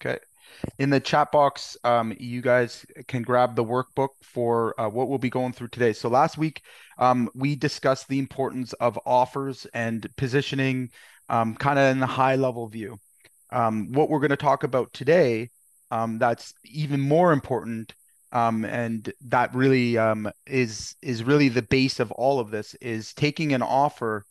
Okay. In the chat box, um, you guys can grab the workbook for uh, what we'll be going through today. So last week, um, we discussed the importance of offers and positioning, um, kind of in the high level view. Um, what we're going to talk about today, um, that's even more important, um, and that really um, is is really the base of all of this, is taking an offer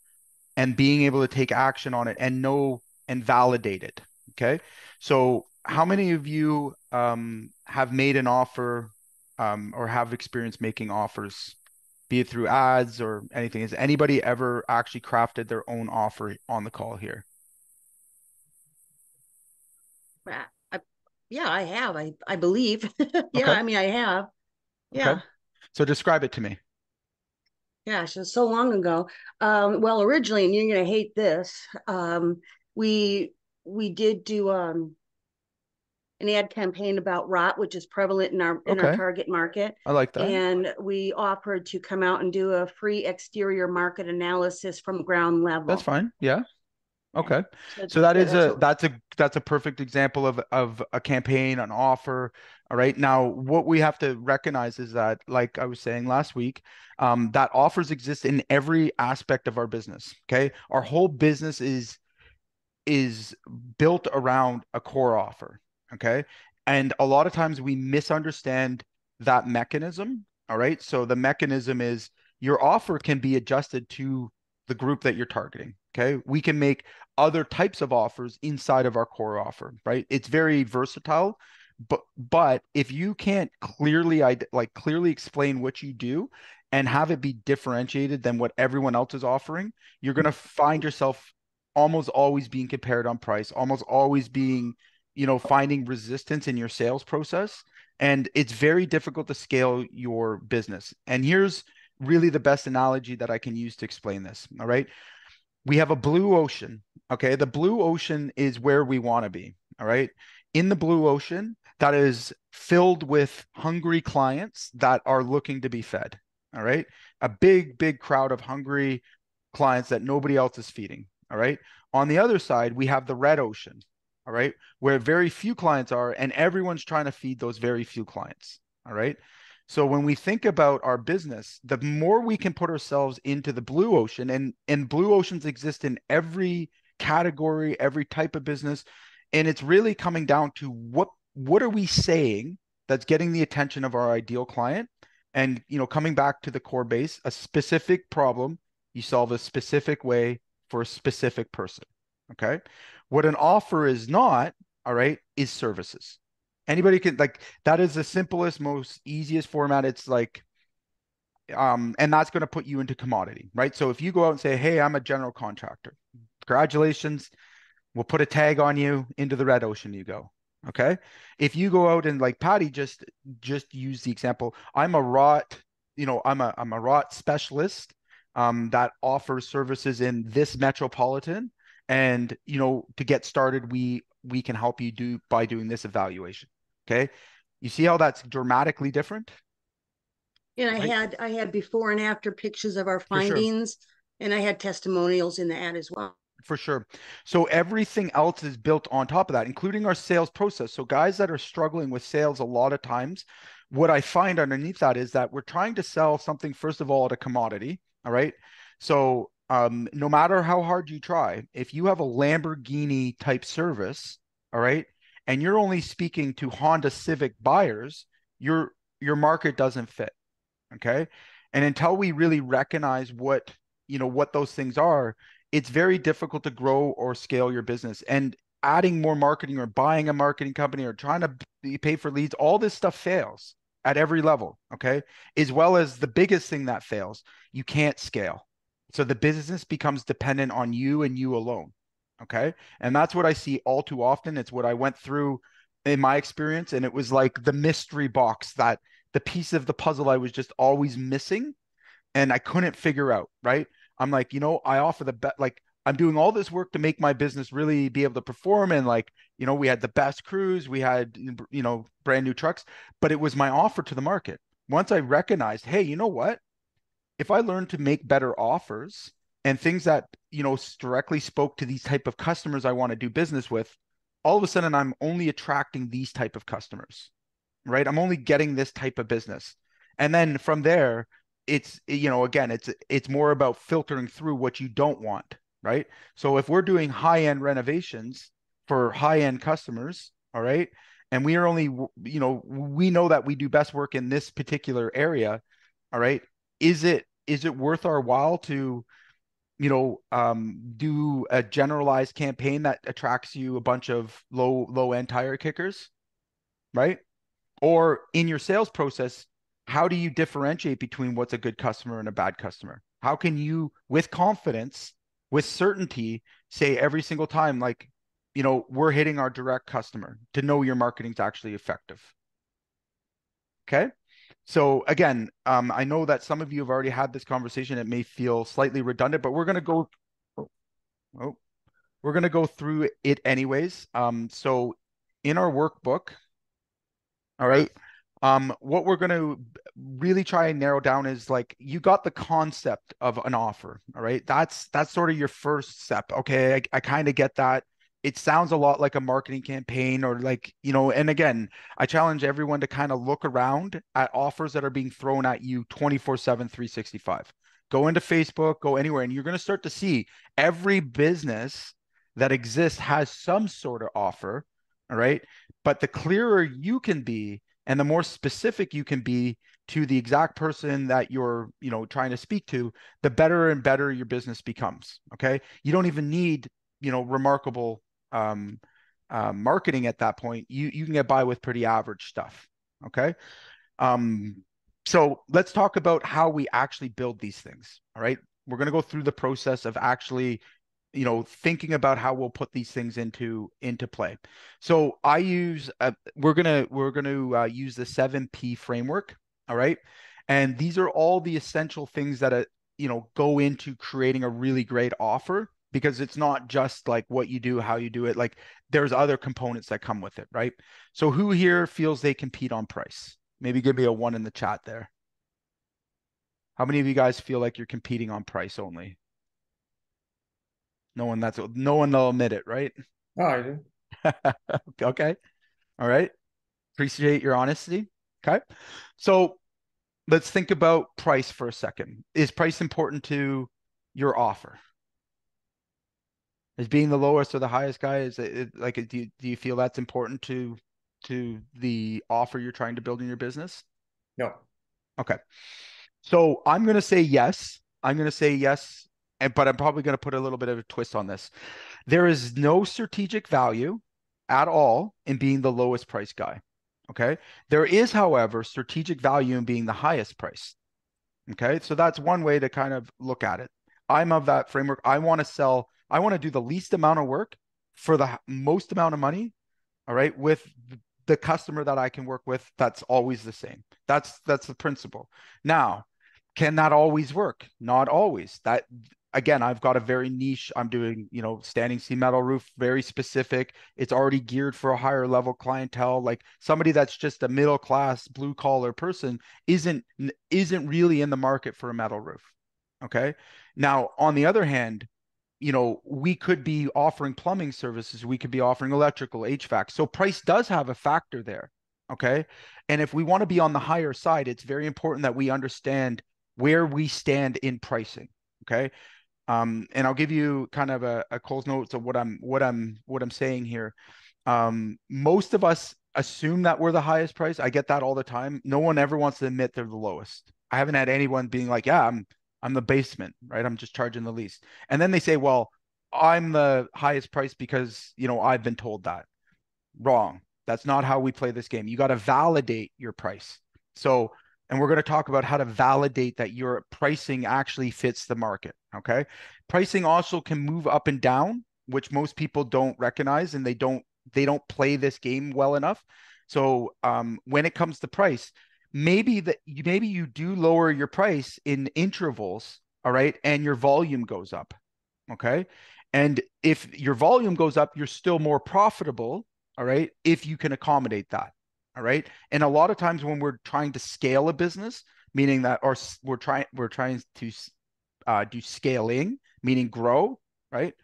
and being able to take action on it and know and validate it. Okay, so how many of you um, have made an offer um, or have experience making offers, be it through ads or anything? Has anybody ever actually crafted their own offer on the call here? I, yeah, I have. I I believe. yeah, okay. I mean, I have. Yeah. Okay. So describe it to me. Gosh, it's so long ago. Um, well, originally, and you're gonna hate this. Um, we we did do um an ad campaign about rot, which is prevalent in our in okay. our target market. I like that. And we offered to come out and do a free exterior market analysis from ground level. That's fine. Yeah. Okay. So, so that is a that's a that's a perfect example of of a campaign, an offer. All right. Now, what we have to recognize is that, like I was saying last week, um, that offers exist in every aspect of our business. Okay. Our whole business is is built around a core offer. Okay. And a lot of times we misunderstand that mechanism. All right. So the mechanism is your offer can be adjusted to the group that you're targeting. Okay. We can make other types of offers inside of our core offer, right? It's very versatile. But but if you can't clearly like clearly explain what you do and have it be differentiated than what everyone else is offering, you're going to find yourself almost always being compared on price, almost always being you know finding resistance in your sales process and it's very difficult to scale your business. And here's really the best analogy that i can use to explain this all right? We have a blue ocean okay? The blue ocean is where we want to be all right? In the blue ocean that is filled with hungry clients that are looking to be fed all right? A big big crowd of hungry clients that nobody else is feeding all right? On the other side we have the red ocean all right, where very few clients are, and everyone's trying to feed those very few clients. All right. So when we think about our business, the more we can put ourselves into the blue ocean, and and blue oceans exist in every category, every type of business, and it's really coming down to what what are we saying that's getting the attention of our ideal client, and you know, coming back to the core base, a specific problem you solve a specific way for a specific person. Okay. What an offer is not, all right, is services. Anybody can like that is the simplest, most easiest format. It's like, um, and that's going to put you into commodity, right? So if you go out and say, Hey, I'm a general contractor, congratulations, we'll put a tag on you into the red ocean you go. Okay. If you go out and like Patty just just use the example, I'm a rot, you know, I'm a I'm a rot specialist um, that offers services in this metropolitan and you know to get started we we can help you do by doing this evaluation okay? You see how that's dramatically different? And i right? had i had before and after pictures of our findings sure. and i had testimonials in the ad as well. For sure. So everything else is built on top of that including our sales process. So guys that are struggling with sales a lot of times what i find underneath that is that we're trying to sell something first of all at a commodity all right? So um, no matter how hard you try, if you have a Lamborghini type service, all right, and you're only speaking to Honda Civic buyers, your your market doesn't fit. Okay. And until we really recognize what you know what those things are, it's very difficult to grow or scale your business. And adding more marketing or buying a marketing company or trying to pay for leads, all this stuff fails at every level. Okay. As well as the biggest thing that fails, you can't scale. So the business becomes dependent on you and you alone. Okay. And that's what I see all too often. It's what I went through in my experience. And it was like the mystery box that the piece of the puzzle I was just always missing and I couldn't figure out. Right. I'm like, you know, I offer the best, like, I'm doing all this work to make my business really be able to perform. And like, you know, we had the best crews, we had, you know, brand new trucks, but it was my offer to the market. Once I recognized, hey, you know what? If I learned to make better offers and things that you know directly spoke to these type of customers I want to do business with, all of a sudden I'm only attracting these type of customers, right? I'm only getting this type of business. And then from there, it's you know again it's it's more about filtering through what you don't want right so if we're doing high end renovations for high end customers all right and we are only you know we know that we do best work in this particular area all right is it is it worth our while to you know um, do a generalized campaign that attracts you a bunch of low low end tire kickers? Right? Or in your sales process how do you differentiate between what's a good customer and a bad customer? How can you with confidence with certainty say every single time like you know we're hitting our direct customer to know your marketing is actually effective? Okay so again um, i know that some of you have already had this conversation. It may feel slightly redundant but we're going to go oh, we're going to go through it anyways. Um, so in our workbook all right um, what we're going to really try and narrow down is like you got the concept of an offer all right? That's that's sort of your first step okay? I, I kind of get that it sounds a lot like a marketing campaign or like you know and again i challenge everyone to kind of look around at offers that are being thrown at you 24 7 365 go into facebook go anywhere and you're going to start to see every business that exists has some sort of offer all right? But the clearer you can be and the more specific you can be to the exact person that you're you know trying to speak to the better and better your business becomes okay? You don't even need you know remarkable um, uh, marketing at that point you you can get by with pretty average stuff okay? Um, so let's talk about how we actually build these things all right? We're going to go through the process of actually you know thinking about how we'll put these things into into play. So i use uh, we're gonna we're gonna uh, use the 7p framework all right? And these are all the essential things that uh, you know go into creating a really great offer because it's not just like what you do how you do it like there's other components that come with it right so who here feels they compete on price maybe give me a one in the chat there how many of you guys feel like you're competing on price only no one that's no one will admit it, right? Oh, I do. okay. All right. Appreciate your honesty. Okay. So let's think about price for a second. Is price important to your offer? Is being the lowest or the highest guy is it, like do you, do you feel that's important to to the offer you're trying to build in your business? No. Okay. So I'm going to say yes. I'm going to say yes and but I'm probably going to put a little bit of a twist on this. There is no strategic value at all in being the lowest price guy. Okay. There is, however, strategic value in being the highest price. Okay. So that's one way to kind of look at it. I'm of that framework. I want to sell, I want to do the least amount of work for the most amount of money. All right. With the customer that I can work with, that's always the same. That's that's the principle. Now, can that always work? Not always. That again, I've got a very niche. I'm doing, you know, standing seam metal roof, very specific. It's already geared for a higher level clientele. Like somebody that's just a middle class blue collar person isn't isn't really in the market for a metal roof. Okay. Now, on the other hand, you know, we could be offering plumbing services, we could be offering electrical, HVAC. So price does have a factor there. Okay. And if we want to be on the higher side, it's very important that we understand where we stand in pricing. Okay. Um, and I'll give you kind of a, a Cole's notes of what I'm what I'm what I'm saying here. Um, most of us assume that we're the highest price. I get that all the time. No one ever wants to admit they're the lowest. I haven't had anyone being like, "Yeah, I'm I'm the basement, right? I'm just charging the least." And then they say, "Well, I'm the highest price because you know I've been told that." Wrong. That's not how we play this game. You got to validate your price. So and we're going to talk about how to validate that your pricing actually fits the market. Okay. Pricing also can move up and down, which most people don't recognize and they don't they don't play this game well enough. So um, when it comes to price, maybe that maybe you do lower your price in intervals, all right, and your volume goes up. Okay. And if your volume goes up, you're still more profitable, all right, if you can accommodate that. All right. And a lot of times when we're trying to scale a business, meaning that or we're trying we're trying to uh, do scaling, meaning grow, right?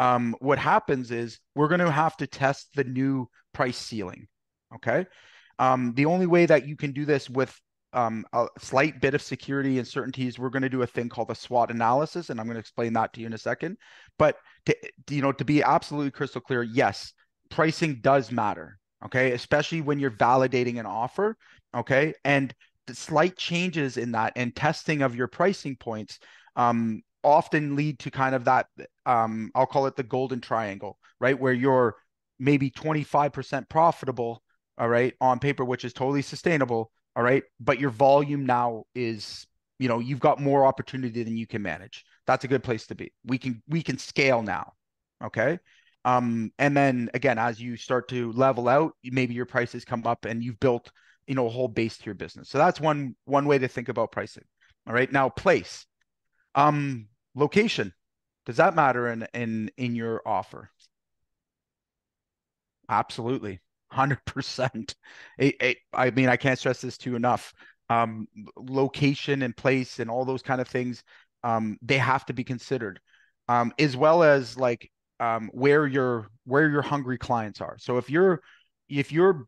um, what happens is we're going to have to test the new price ceiling. Okay. Um, the only way that you can do this with um, a slight bit of security and certainties, we're going to do a thing called a SWOT analysis, and I'm going to explain that to you in a second. But to, you know, to be absolutely crystal clear, yes, pricing does matter. Okay, especially when you're validating an offer. Okay, and the slight changes in that and testing of your pricing points um, often lead to kind of that. Um, I'll call it the golden triangle, right, where you're maybe 25% profitable. All right, on paper, which is totally sustainable all right. But your volume now is, you know, you've got more opportunity than you can manage. That's a good place to be. We can we can scale now. Okay. Um, and then again, as you start to level out, maybe your prices come up and you've built, you know, a whole base to your business. So that's one one way to think about pricing. All right. Now place. Um, location. Does that matter in in in your offer? Absolutely. Hundred percent. I mean, I can't stress this too enough. Um, location and place and all those kind of things, um, they have to be considered, um, as well as like um, where your where your hungry clients are. So if you're if you're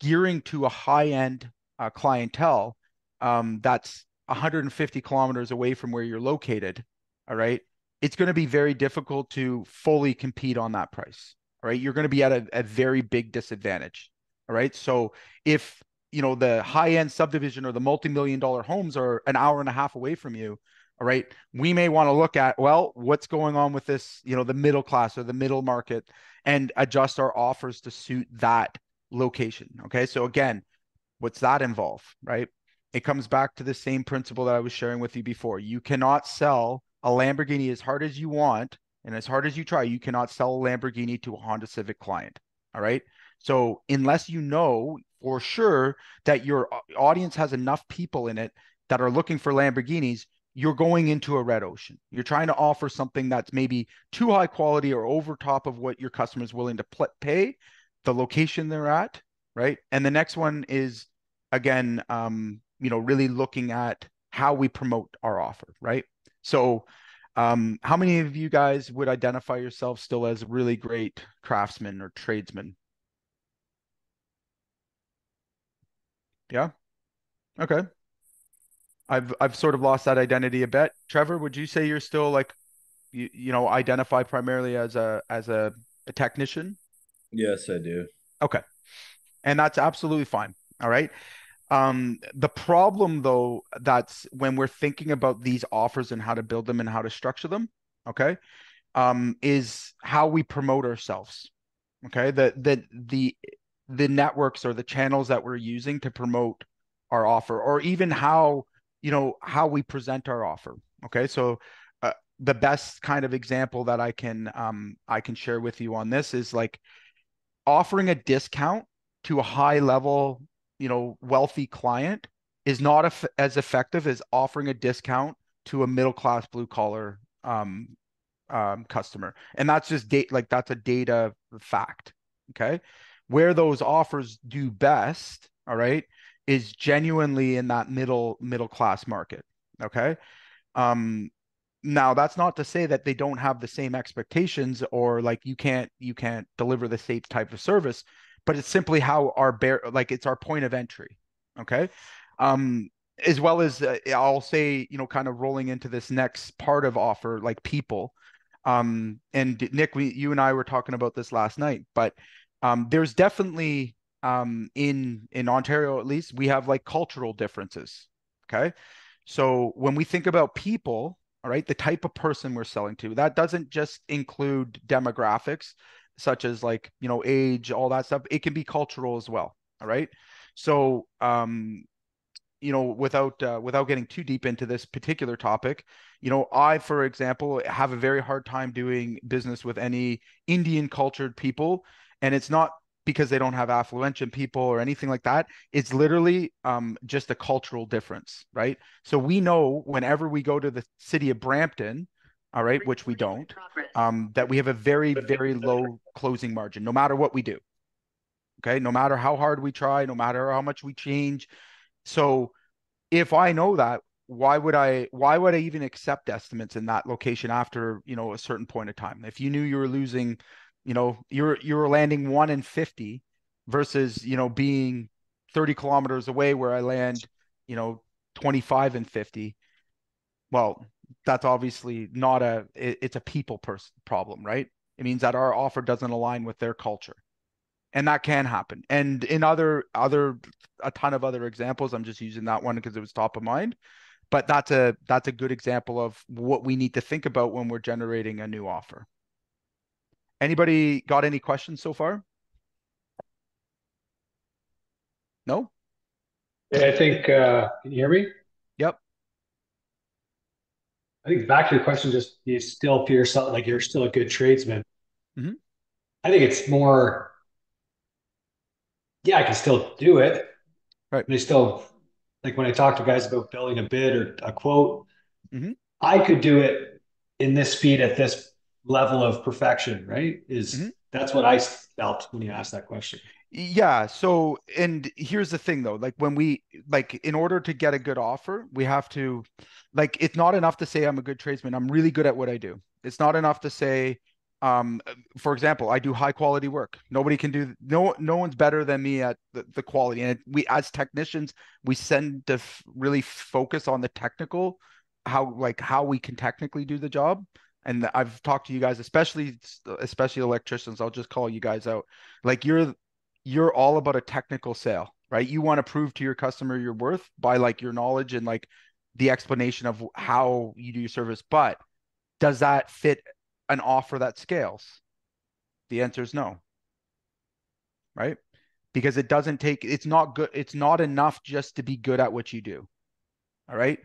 gearing to a high end uh, clientele um, that's 150 kilometers away from where you're located, all right, it's going to be very difficult to fully compete on that price right? You're going to be at a, a very big disadvantage. All right. So if you know the high end subdivision or the multi-million dollar homes are an hour and a half away from you all right we may want to look at well what's going on with this you know the middle class or the middle market and adjust our offers to suit that location okay so again what's that involve right it comes back to the same principle that i was sharing with you before you cannot sell a lamborghini as hard as you want and as hard as you try, you cannot sell a Lamborghini to a Honda Civic client. All right. So unless you know for sure that your audience has enough people in it that are looking for Lamborghinis, you're going into a red ocean. You're trying to offer something that's maybe too high quality or over top of what your customer is willing to pay, the location they're at, right? And the next one is again, um, you know, really looking at how we promote our offer, right? So um, how many of you guys would identify yourself still as really great craftsmen or tradesmen? Yeah. Okay. I've I've sort of lost that identity a bit. Trevor, would you say you're still like you, you know identify primarily as a as a, a technician? Yes, I do. Okay. And that's absolutely fine. All right. Um, the problem though, that's when we're thinking about these offers and how to build them and how to structure them, okay, um, is how we promote ourselves. Okay. The the the the networks or the channels that we're using to promote our offer, or even how you know how we present our offer. Okay. So uh, the best kind of example that I can um I can share with you on this is like offering a discount to a high level you know wealthy client is not as effective as offering a discount to a middle class blue collar um, um, customer. And that's just date like that's a data fact okay? Where those offers do best all right is genuinely in that middle middle class market okay? Um now that's not to say that they don't have the same expectations or like you can't you can't deliver the same type of service but it's simply how our bear like it's our point of entry okay? Um as well as uh, i'll say you know kind of rolling into this next part of offer like people. Um and nick we you and i were talking about this last night but um there's definitely um in in ontario at least we have like cultural differences okay? So when we think about people all right the type of person we're selling to that doesn't just include demographics such as like you know age all that stuff it can be cultural as well all right? So um you know without uh, without getting too deep into this particular topic you know i for example have a very hard time doing business with any indian cultured people and it's not because they don't have affluential people or anything like that. It's literally um, just a cultural difference right? So we know whenever we go to the city of brampton all right, which we don't, um, that we have a very, very low closing margin, no matter what we do. Okay, no matter how hard we try, no matter how much we change. So if I know that, why would I why would I even accept estimates in that location after, you know, a certain point of time? If you knew you were losing, you know, you're you were landing 1 in 50 versus, you know, being 30 kilometers away where I land, you know, 25 and 50. Well, that's obviously not a it, it's a people person problem, right? It means that our offer doesn't align with their culture. And that can happen. And in other other a ton of other examples, I'm just using that one because it was top of mind. But that's a that's a good example of what we need to think about when we're generating a new offer. Anybody got any questions so far? No? Yeah, I think uh can you hear me? I think back to the question, just you still feel yourself like you're still a good tradesman. Mm-hmm. I think it's more, yeah, I can still do it. Right. But I still, like when I talk to guys about building a bid or a quote, mm-hmm. I could do it in this speed at this level of perfection, right? Is mm-hmm. that's what I felt when you asked that question. Yeah. So, and here's the thing though, like when we, like, in order to get a good offer, we have to, like, it's not enough to say I'm a good tradesman. I'm really good at what I do. It's not enough to say, um, for example, I do high quality work. Nobody can do, no, no one's better than me at the, the quality. And we, as technicians, we send to f- really focus on the technical, how, like, how we can technically do the job and I've talked to you guys, especially especially electricians. I'll just call you guys out. Like you're you're all about a technical sale, right? You want to prove to your customer your worth by like your knowledge and like the explanation of how you do your service. But does that fit an offer that scales? The answer is no. Right? Because it doesn't take it's not good it's not enough just to be good at what you do. All right?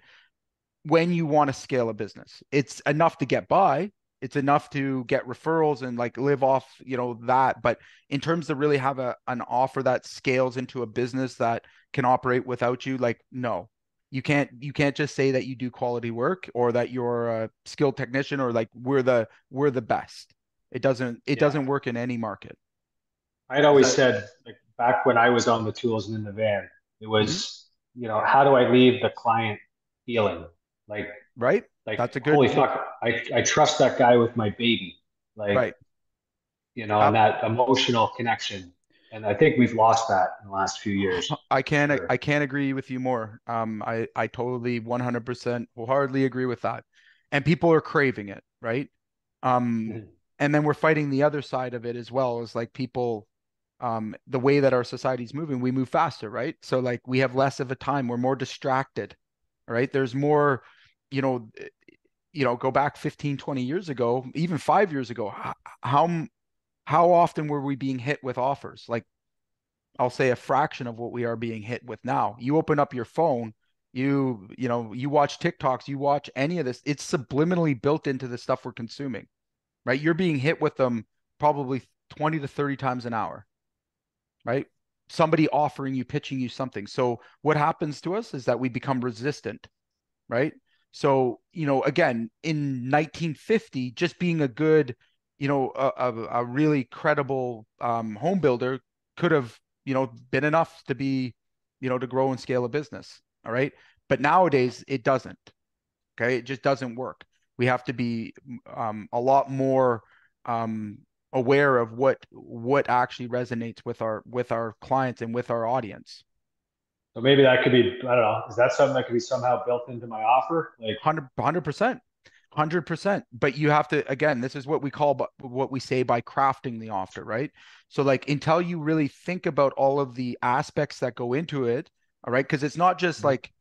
When you want to scale a business, it's enough to get by, it's enough to get referrals and like live off you know that. But in terms to really have a an offer that scales into a business that can operate without you like no. You can't you can't just say that you do quality work or that you're a skilled technician or like we're the we're the best. It doesn't it yeah. doesn't work in any market. I'd always that, said like back when i was on the tools and in the van it was mm-hmm. you know how do i leave the client feeling? Like right like that's a good holy fuck. I, I trust that guy with my baby. Like right. you know, and that emotional connection. And I think we've lost that in the last few years. I can't sure. I can't agree with you more. Um I, I totally 100% wholeheartedly agree with that. And people are craving it, right? Um mm-hmm. and then we're fighting the other side of it as well is like people um the way that our society's moving we move faster right so like we have less of a time we're more distracted right there's more you know you know go back 15 20 years ago even five years ago how how often were we being hit with offers? Like i'll say a fraction of what we are being hit with now. You open up your phone you you know you watch tiktoks you watch any of this it's subliminally built into the stuff we're consuming right? You're being hit with them probably 20 to 30 times an hour right? Somebody offering you pitching you something. So what happens to us is that we become resistant right so, you know, again, in 1950, just being a good, you know, a, a, really credible um, home builder could have, you know, been enough to be, you know, to grow and scale a business. All right. But nowadays it doesn't. Okay. It just doesn't work. We have to be um, a lot more um, aware of what what actually resonates with our with our clients and with our audience. So maybe that could be, I don't know, is that something that could be somehow built into my offer? Like 100 percent. Hundred percent, but you have to again. This is what we call, what we say by crafting the offer, right? So, like, until you really think about all of the aspects that go into it, all right, because it's not just like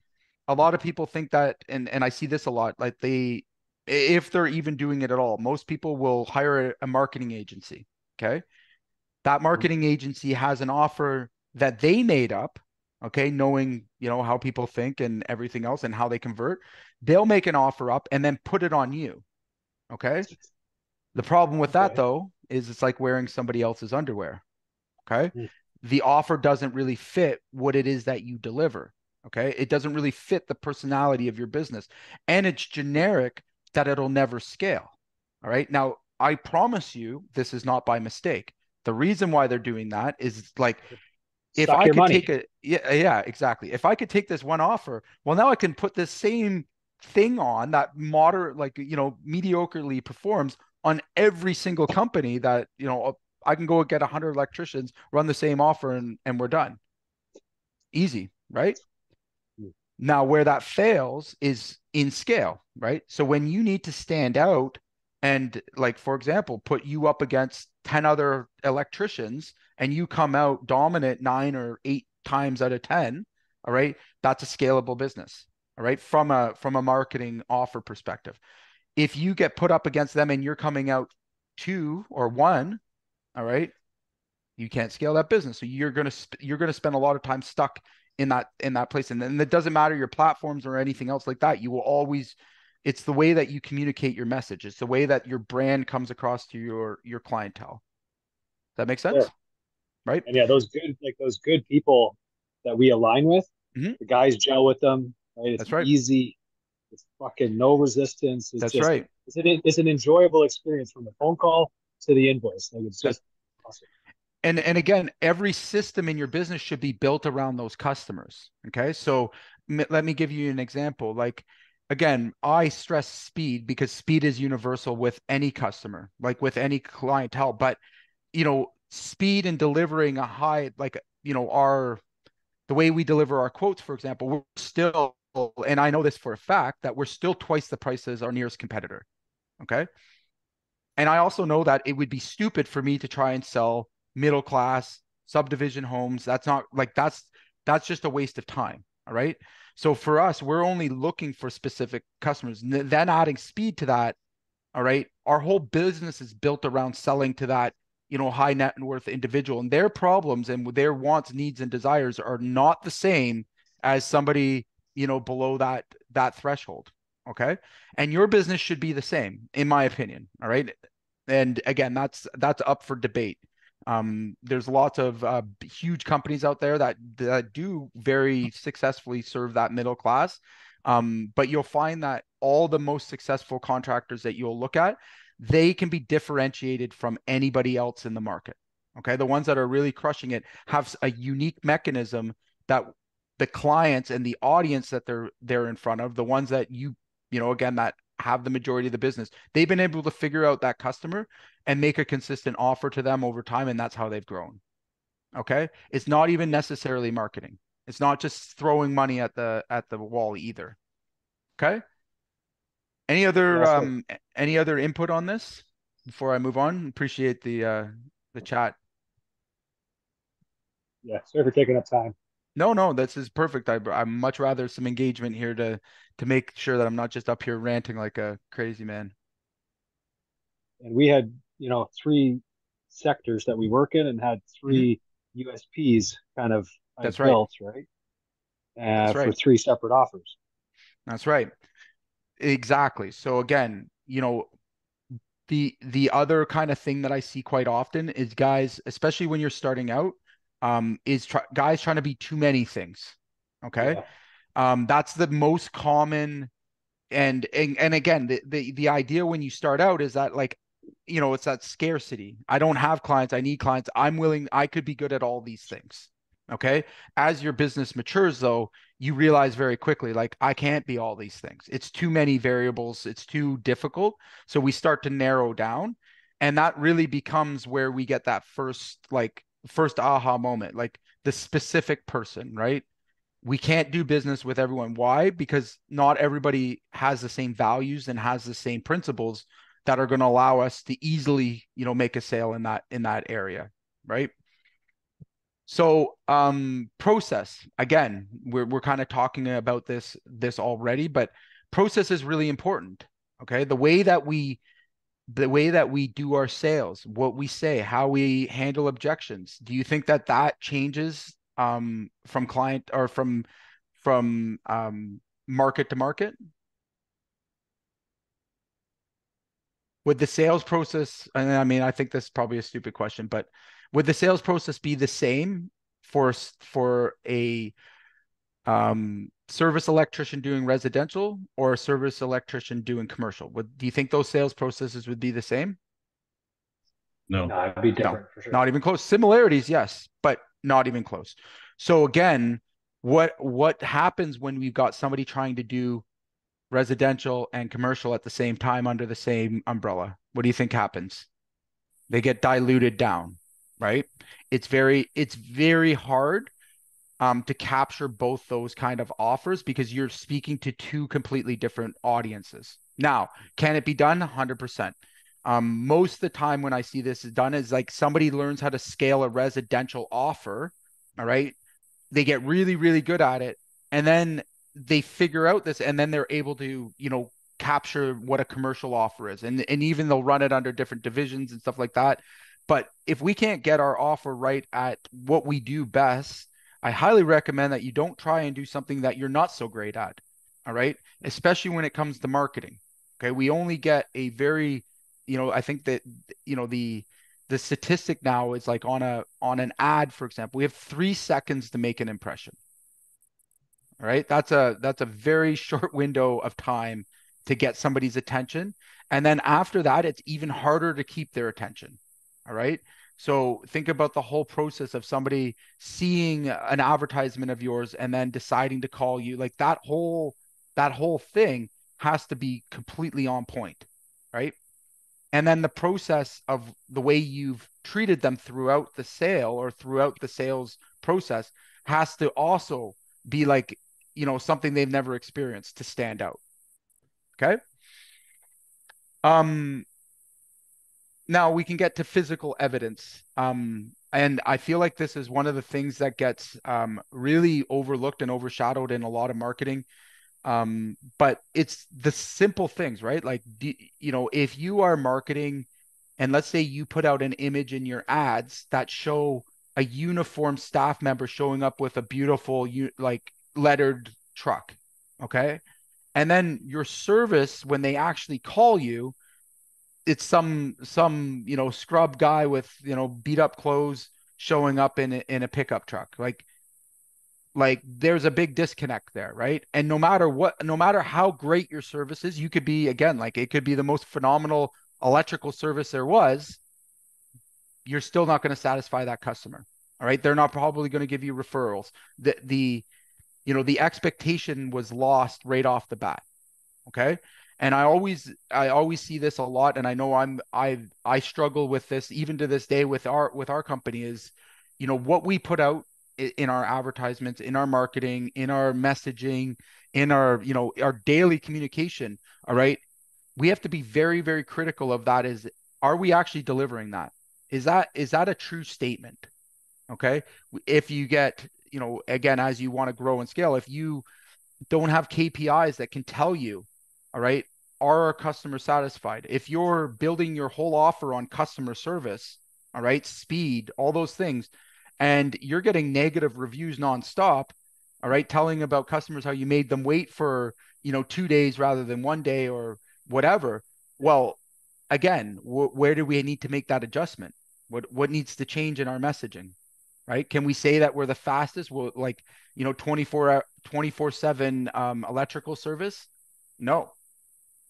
a lot of people think that, and and I see this a lot. Like they, if they're even doing it at all, most people will hire a, a marketing agency. Okay, that mm-hmm. marketing agency has an offer that they made up okay knowing you know how people think and everything else and how they convert they'll make an offer up and then put it on you okay? The problem with okay. that though is it's like wearing somebody else's underwear okay? Mm. the offer doesn't really fit what it is that you deliver okay? It doesn't really fit the personality of your business and it's generic that it'll never scale all right? Now i promise you this is not by mistake. The reason why they're doing that is like if I could money. take a yeah yeah exactly. If I could take this one offer, well now I can put this same thing on that moderate like you know mediocrely performs on every single company that you know I can go get 100 electricians, run the same offer, and, and we're done. Easy, right? Hmm. Now, where that fails is in scale, right? So when you need to stand out and, like, for example, put you up against 10 other electricians and you come out dominant nine or eight times out of 10, all right, that's a scalable business, all right, from a from a marketing offer perspective. If you get put up against them and you're coming out two or one, all right you can't scale that business. So you're to sp- you're to spend a lot of time stuck in that in that place. And then it doesn't matter your platforms or anything else like that. You will always it's the way that you communicate your message. It's the way that your brand comes across to your your clientele. Does that make sense? Sure. Right and yeah those good like those good people that we align with mm-hmm. the guys gel with them right it's that's right easy it's fucking no resistance it's that's just, right it's an, it's an enjoyable experience from the phone call to the invoice. Like it's just awesome. And and again, every system in your business should be built around those customers. Okay, so m- let me give you an example. Like again, I stress speed because speed is universal with any customer, like with any clientele. But you know, speed and delivering a high, like you know, our the way we deliver our quotes, for example, we're still, and I know this for a fact that we're still twice the price as our nearest competitor. Okay. And I also know that it would be stupid for me to try and sell middle class subdivision homes. That's not like that's that's just a waste of time. All right. So for us, we're only looking for specific customers. Then adding speed to that. All right. Our whole business is built around selling to that, you know, high net worth individual. And their problems and their wants, needs, and desires are not the same as somebody, you know, below that that threshold. Okay. And your business should be the same, in my opinion. All right. And again, that's that's up for debate. Um, there's lots of uh, huge companies out there that that do very successfully serve that middle class. Um, but you'll find that all the most successful contractors that you'll look at, they can be differentiated from anybody else in the market. Okay. The ones that are really crushing it have a unique mechanism that the clients and the audience that they're they're in front of, the ones that you you know, again, that have the majority of the business. They've been able to figure out that customer and make a consistent offer to them over time. And that's how they've grown. Okay. It's not even necessarily marketing. It's not just throwing money at the at the wall either. Okay. Any other um any other input on this before I move on? Appreciate the uh the chat. Yeah, sorry for taking up time. No, no, this is perfect. I I much rather some engagement here to to make sure that I'm not just up here ranting like a crazy man. And we had, you know, three sectors that we work in and had 3 mm-hmm. USPs kind of That's built, right? right? Uh, That's right. For three separate offers. That's right. Exactly. So again, you know, the the other kind of thing that I see quite often is guys, especially when you're starting out, um, is try- guys trying to be too many things. Okay. Yeah. Um, that's the most common. And, and, and again, the, the, the idea when you start out is that like, you know, it's that scarcity. I don't have clients. I need clients. I'm willing, I could be good at all these things. Okay. As your business matures though, you realize very quickly, like I can't be all these things. It's too many variables. It's too difficult. So we start to narrow down and that really becomes where we get that first like first aha moment, like the specific person, right? We can't do business with everyone. Why? Because not everybody has the same values and has the same principles that are going to allow us to easily, you know, make a sale in that in that area, right? So, um process. Again, we're we're kind of talking about this this already, but process is really important. Okay? The way that we the way that we do our sales, what we say, how we handle objections. Do you think that that changes um, from client or from from um, market to market? Would the sales process, and I mean, I think this is probably a stupid question, but would the sales process be the same for for a um, service electrician doing residential or a service electrician doing commercial? Would do you think those sales processes would be the same? No, no it'd be different no, for sure. Not even close. Similarities, yes, but not even close. So again, what what happens when we've got somebody trying to do residential and commercial at the same time under the same umbrella? What do you think happens? They get diluted down, right? It's very it's very hard um, to capture both those kind of offers because you're speaking to two completely different audiences. Now, can it be done? 100%. Um, most of the time when I see this is done is like somebody learns how to scale a residential offer. All right. They get really, really good at it. And then they figure out this and then they're able to, you know, capture what a commercial offer is. And, and even they'll run it under different divisions and stuff like that. But if we can't get our offer right at what we do best, I highly recommend that you don't try and do something that you're not so great at. All right. Especially when it comes to marketing. Okay. We only get a very, you know, I think that, you know, the, the statistic now is like on a on an ad for example we have three seconds to make an impression all right that's a that's a very short window of time to get somebody's attention and then after that it's even harder to keep their attention all right so think about the whole process of somebody seeing an advertisement of yours and then deciding to call you. Like that whole that whole thing has to be completely on point, right? And then the process of the way you've treated them throughout the sale or throughout the sales process has to also be like, you know, something they've never experienced to stand out. Okay? Um now we can get to physical evidence. Um, and I feel like this is one of the things that gets um, really overlooked and overshadowed in a lot of marketing. Um, but it's the simple things, right? Like, you know, if you are marketing, and let's say you put out an image in your ads that show a uniform staff member showing up with a beautiful, like lettered truck, okay, and then your service when they actually call you it's some some you know scrub guy with you know beat up clothes showing up in a, in a pickup truck. Like like there's a big disconnect there right? And no matter what no matter how great your service is you could be again like it could be the most phenomenal electrical service there was you're still not going to satisfy that customer all right? They're not probably going to give you referrals. The the you know the expectation was lost right off the bat okay and i always i always see this a lot and i know i'm i i struggle with this even to this day with our with our company is you know what we put out in our advertisements in our marketing in our messaging in our you know our daily communication all right? We have to be very very critical of that is are we actually delivering that? Is that is that a true statement okay? If you get you know again as you want to grow and scale if you don't have KPIs that can tell you all right. Are our customers satisfied? If you're building your whole offer on customer service, all right, speed, all those things, and you're getting negative reviews nonstop, all right, telling about customers how you made them wait for, you know, two days rather than one day or whatever. Well, again, wh- where do we need to make that adjustment? What what needs to change in our messaging? Right? Can we say that we're the fastest? Well, like, you know, 24 24 7 um, electrical service? No,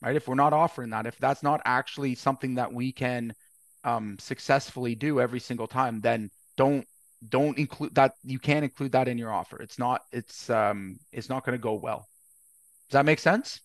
right? If we're not offering that, if that's not actually something that we can um, successfully do every single time, then don't don't include that. You can't include that in your offer. It's not. It's um. It's not going to go well. Does that make sense?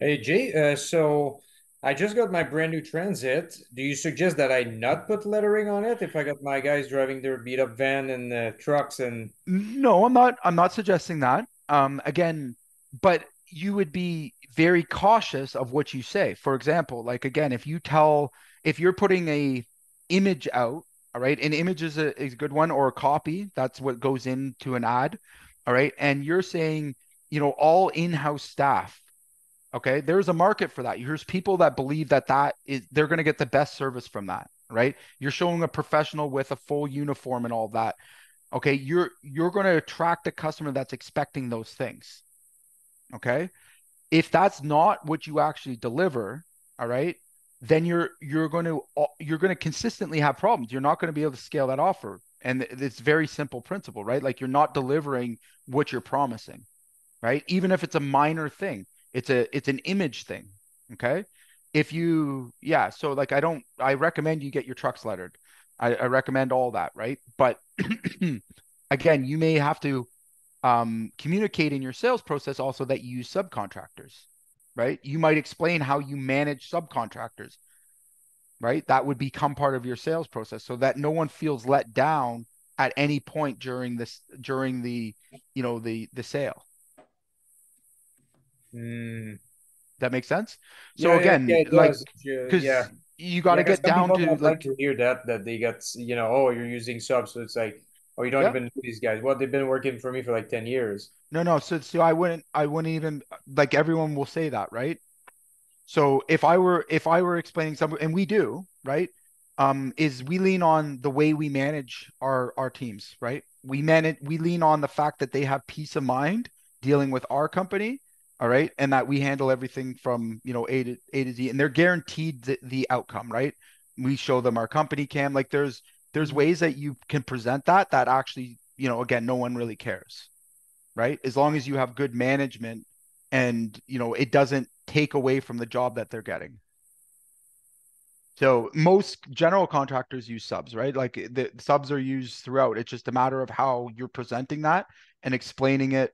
Hey Jay, uh, so I just got my brand new Transit. Do you suggest that I not put lettering on it if I got my guys driving their beat up van and uh, trucks and? No, I'm not. I'm not suggesting that. Um, again, but you would be very cautious of what you say. For example, like again, if you tell if you're putting a image out, all right, an image is a, is a good one or a copy, that's what goes into an ad, all right, and you're saying, you know, all in-house staff, okay, there's a market for that. There's people that believe that that is they're going to get the best service from that, right? You're showing a professional with a full uniform and all that. Okay, you're you're going to attract a customer that's expecting those things. Okay if that's not what you actually deliver all right then you're you're going to you're going to consistently have problems. You're not going to be able to scale that offer. And it's very simple principle right? Like you're not delivering what you're promising right? Even if it's a minor thing it's a it's an image thing okay? If you yeah so like i don't i recommend you get your trucks lettered. I, I recommend all that right? But again, you may have to um, communicate in your sales process also that you use subcontractors, right? You might explain how you manage subcontractors, right? That would become part of your sales process so that no one feels let down at any point during this during the you know the the sale. Mm. That makes sense. So Yeah, yeah, again, yeah, it like because yeah. you got to get down to like like to hear that that they get you know oh you're using subs so it's like oh you don't Yeah. even know these guys well they've been working for me for like 10 years No, no. So, so I wouldn't, I wouldn't even like everyone will say that, right? So if I were, if I were explaining something, and we do, right? Um, is we lean on the way we manage our our teams, right? We manage, we lean on the fact that they have peace of mind dealing with our company, all right, and that we handle everything from you know A to A to Z, and they're guaranteed the, the outcome, right? We show them our CompanyCam, like there's there's ways that you can present that that actually, you know, again, no one really cares right? As long as you have good management and you know it doesn't take away from the job that they're getting. So most general contractors use subs, right? Like eh, the subs are used throughout. It's just a matter of how you're presenting that and explaining it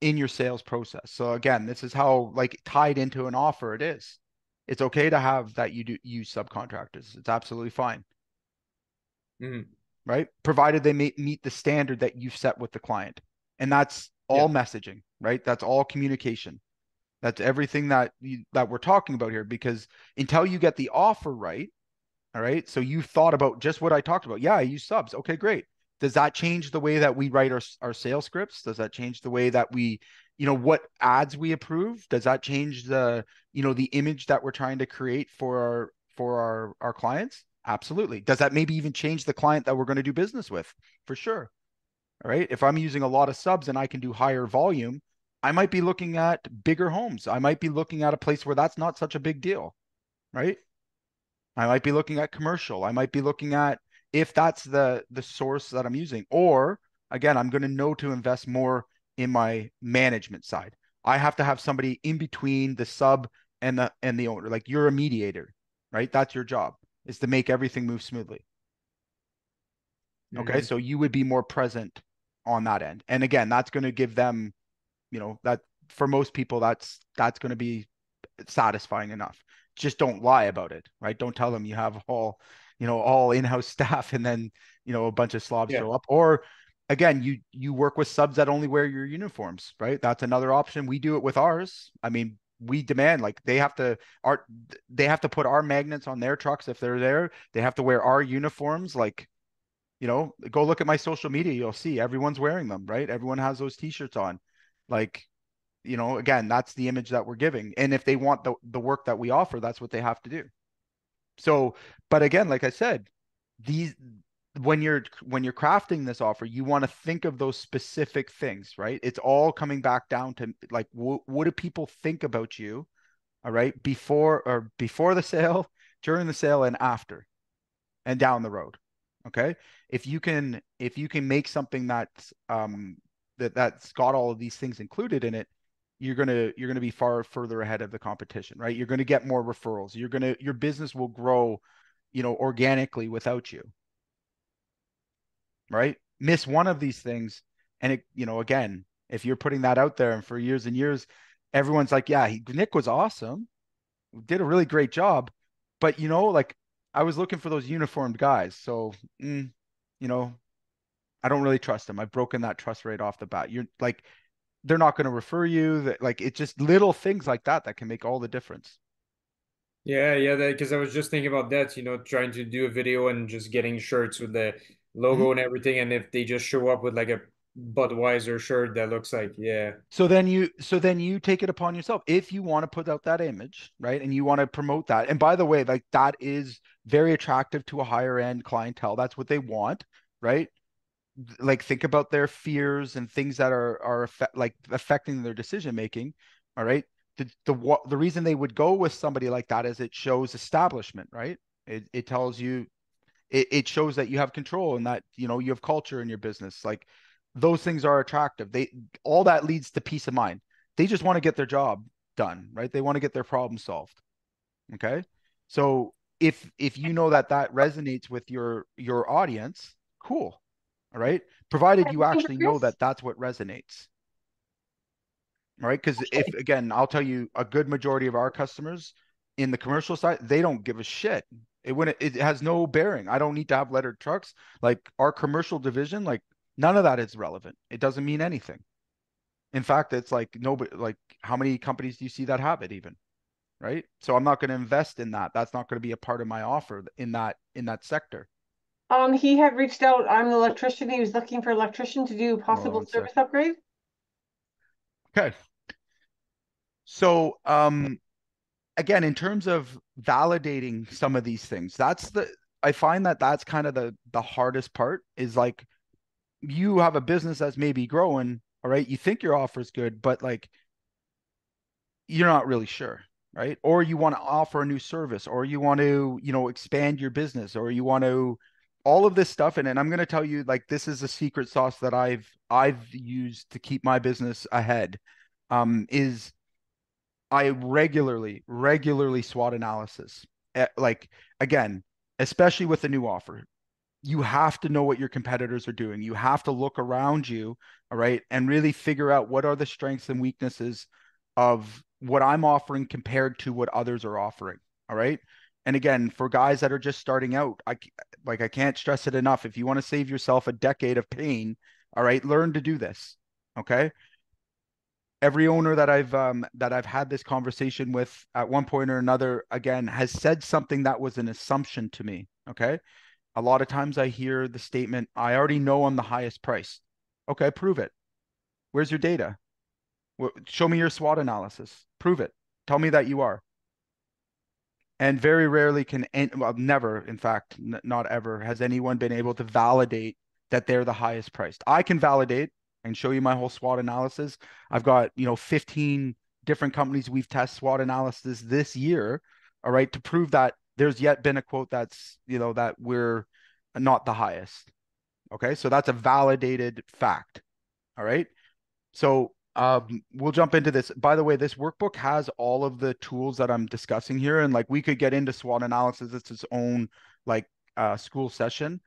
in your sales process. So again, this is how like tied into an offer it is. It's okay to have that you do use subcontractors. It's absolutely fine, Mhm. right? Provided they meet meet the standard that you've set with the client. And that's all messaging, right? That's all communication. That's everything that you, that we're talking about here because until you get the offer right, all right? So you thought about just what I talked about. Yeah, I use subs. Okay, great. Does that change the way that we write our our sales scripts? Does that change the way that we, you know, what ads we approve? Does that change the, you know, the image that we're trying to create for our for our our clients? Absolutely. Does that maybe even change the client that we're going to do business with? For sure. All right. If I'm using a lot of subs and I can do higher volume, I might be looking at bigger homes. I might be looking at a place where that's not such a big deal. Right. I might be looking at commercial. I might be looking at if that's the the source that I'm using. Or again, I'm going to know to invest more in my management side. I have to have somebody in between the sub and the and the owner. Like you're a mediator, right? That's your job is to make everything move smoothly. Okay. Mhm. So you would be more present on that end. And again, that's going to give them, you know, that for most people, that's that's going to be satisfying enough. Just don't lie about it, right? Don't tell them you have all, you know, all in-house staff and then, you know, a bunch of slobs Yeah. show up. Or again, you you work with subs that only wear your uniforms, right? That's another option. We do it with ours. I mean, we demand like they have to our they have to put our magnets on their trucks if they're there. They have to wear our uniforms like you know, go look at my social media, you'll see everyone's wearing them, right? Everyone has those t-shirts on. Like, you know, again, that's the image that we're giving. And if they want the the work that we offer, that's what they have to do. So, but again, like I said, these when you're when you're crafting this offer, you want to think of those specific things, right? It's all coming back down to like wh- what do people think about you, all right, before or before the sale, during the sale, and after, and down the road. Okay, if you can if you can make something that's um that that's got all of these things included in it, you're gonna you're gonna be far further ahead of the competition, right? You're gonna get more referrals. You're gonna your business will grow, you know, organically without you right? Miss one of these things, and it, you know, again, if you're putting that out there and for years and years, everyone's like, yeah, he, Nick was awesome, did a really great job, but you know, like I was looking for those uniformed guys, so mm, you know, I don't really trust them. I've broken that trust right off the bat. You're like, they're not going to refer you. That like it's just little things like that that can make all the difference. yeah yeah because i was just thinking about that you know trying to do a video and just getting shirts with the logo mm-hmm. and everything and if they just show up with like a budweiser shirt that looks like yeah So then you so then you take it upon yourself if you want to put out that image, right? And you want to promote that. And by the way, like that is very attractive to a higher end clientele. That's what they want, right? Like think about their fears and things that are are affect, like affecting their decision making, all right? The the what the reason they would go with somebody like that is it shows establishment, right? It it tells you it, it shows that you have control and that you know you have culture in your business. Like those things are attractive. They all that leads to peace of mind. They just want to get their job done, right? They want to get their problem solved. Okay? So if if you know that that resonates with your your audience, cool. All right. Provided you actually know that that's what resonates. All right. Because if, again, I'll tell you a good majority of our customers in the commercial side, they don't give a shit. It wouldn't, it has no bearing. I don't need to have lettered trucks. Like our commercial division, like none of that is relevant. It doesn't mean anything. In fact, it's like nobody, like how many companies do you see that have it even? Right. So I'm not going to invest in that. That's not going to be a part of my offer in that, in that sector. Um, he had reached out. I'm an electrician. He was looking for electrician to do possible one service sec. upgrade. Okay. So, um, again, in terms of validating some of these things, that's the, I find that that's kind of the the hardest part is like you have a business that's maybe growing, all right? You think your offer is good, but like you're not really sure, right? Or you want to offer a new service, or you want to, you know, expand your business, or you want to all of this stuff and, and i'm going to tell you like this is a secret sauce that i've i've used to keep my business ahead um is i regularly regularly swot analysis Eh, like again especially with a new offer. You have to know what your competitors are doing. You have to look around you all right and really figure out what are the strengths and weaknesses of what i'm offering compared to what others are offering all right? And again for guys that are just starting out I like i can't stress it enough. If you want to save yourself a decade of pain all right learn to do this okay every owner that i've um that i've had this conversation with at one point or another again has said something that was an assumption to me okay? A lot of times i hear the statement i already know i'm the highest price okay prove it. Where's your data? Show me your swot analysis. Prove it. Tell me that you are. And very rarely can an- well never in fact n- not ever has anyone been able to validate that they're the highest priced. I can validate and show you my whole swot analysis i've got you know 15 different companies we've tested swot analysis this year all right to prove that there's yet been a quote that's you know that we're not the highest okay so that's a validated fact all right so um, we'll jump into this. By the way, this workbook has all of the tools that I'm discussing here, and like we could get into SWOT analysis. It's its own like uh, school session.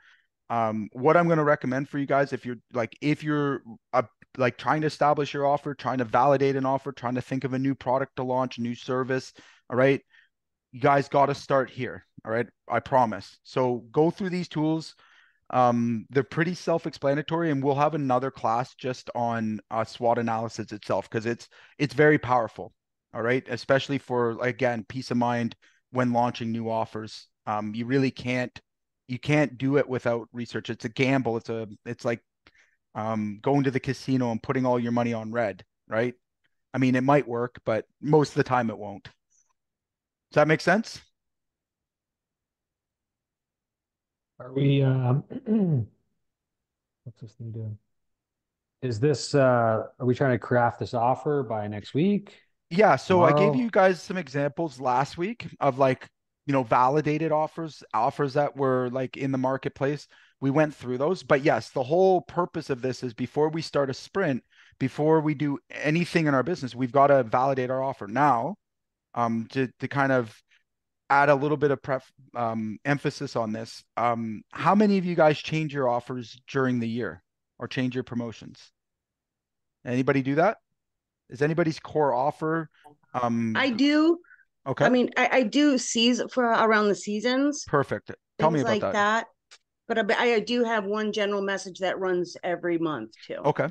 Um, what I'm going to recommend for you guys, if you're like, if you're like trying to establish your offer, trying to validate an offer, trying to think of a new product to launch, a new service, all right, you guys got to start here. All right, I promise. So go through these tools um they're pretty self-explanatory and we'll have another class just on uh, swot analysis itself because it's it's very powerful all right especially for again peace of mind when launching new offers um you really can't you can't do it without research. It's a gamble. It's a it's like um going to the casino and putting all your money on red right? I mean it might work but most of the time it won't. Does that make sense? Are we, um, what's this thing doing? Is this, uh, are we trying to craft this offer by next week? Yeah, so I gave you guys some examples last week of like, you know, validated offers, offers that were like in the marketplace. We went through those, but yes, the whole purpose of this is before we start a sprint, before we do anything in our business, we've got to validate our offer now. Um, to to kind of add a little bit of pref um emphasis on this. Um, how many of you guys change your offers during the year or change your promotions? Anybody do that? Is anybody's core offer um I do. Okay? I mean, I, I do season for around the seasons. Perfect. Tell me about like that. that. But I, I do have one general message that runs every month too. Okay.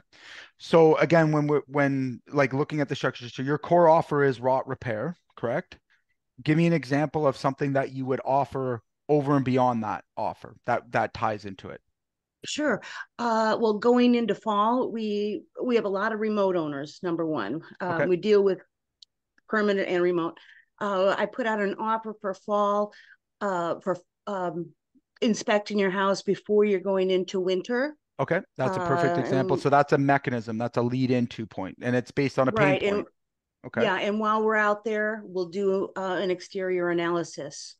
So again, when we're when like looking at the structure, so your core offer is rot repair, correct? Give me an example of something that you would offer over and beyond that offer that that ties into it. Sure. Uh, well, going into fall, we we have a lot of remote owners. Number one, um, Okay. we deal with permanent and remote. Uh, I put out an offer for fall uh, for um, inspecting your house before you're going into winter. Okay, that's a perfect Uh, example. and- So that's a mechanism, that's a lead into point, and it's based on a pain Right, and- point. Okay. Yeah, and while we're out there, we'll do uh, an exterior analysis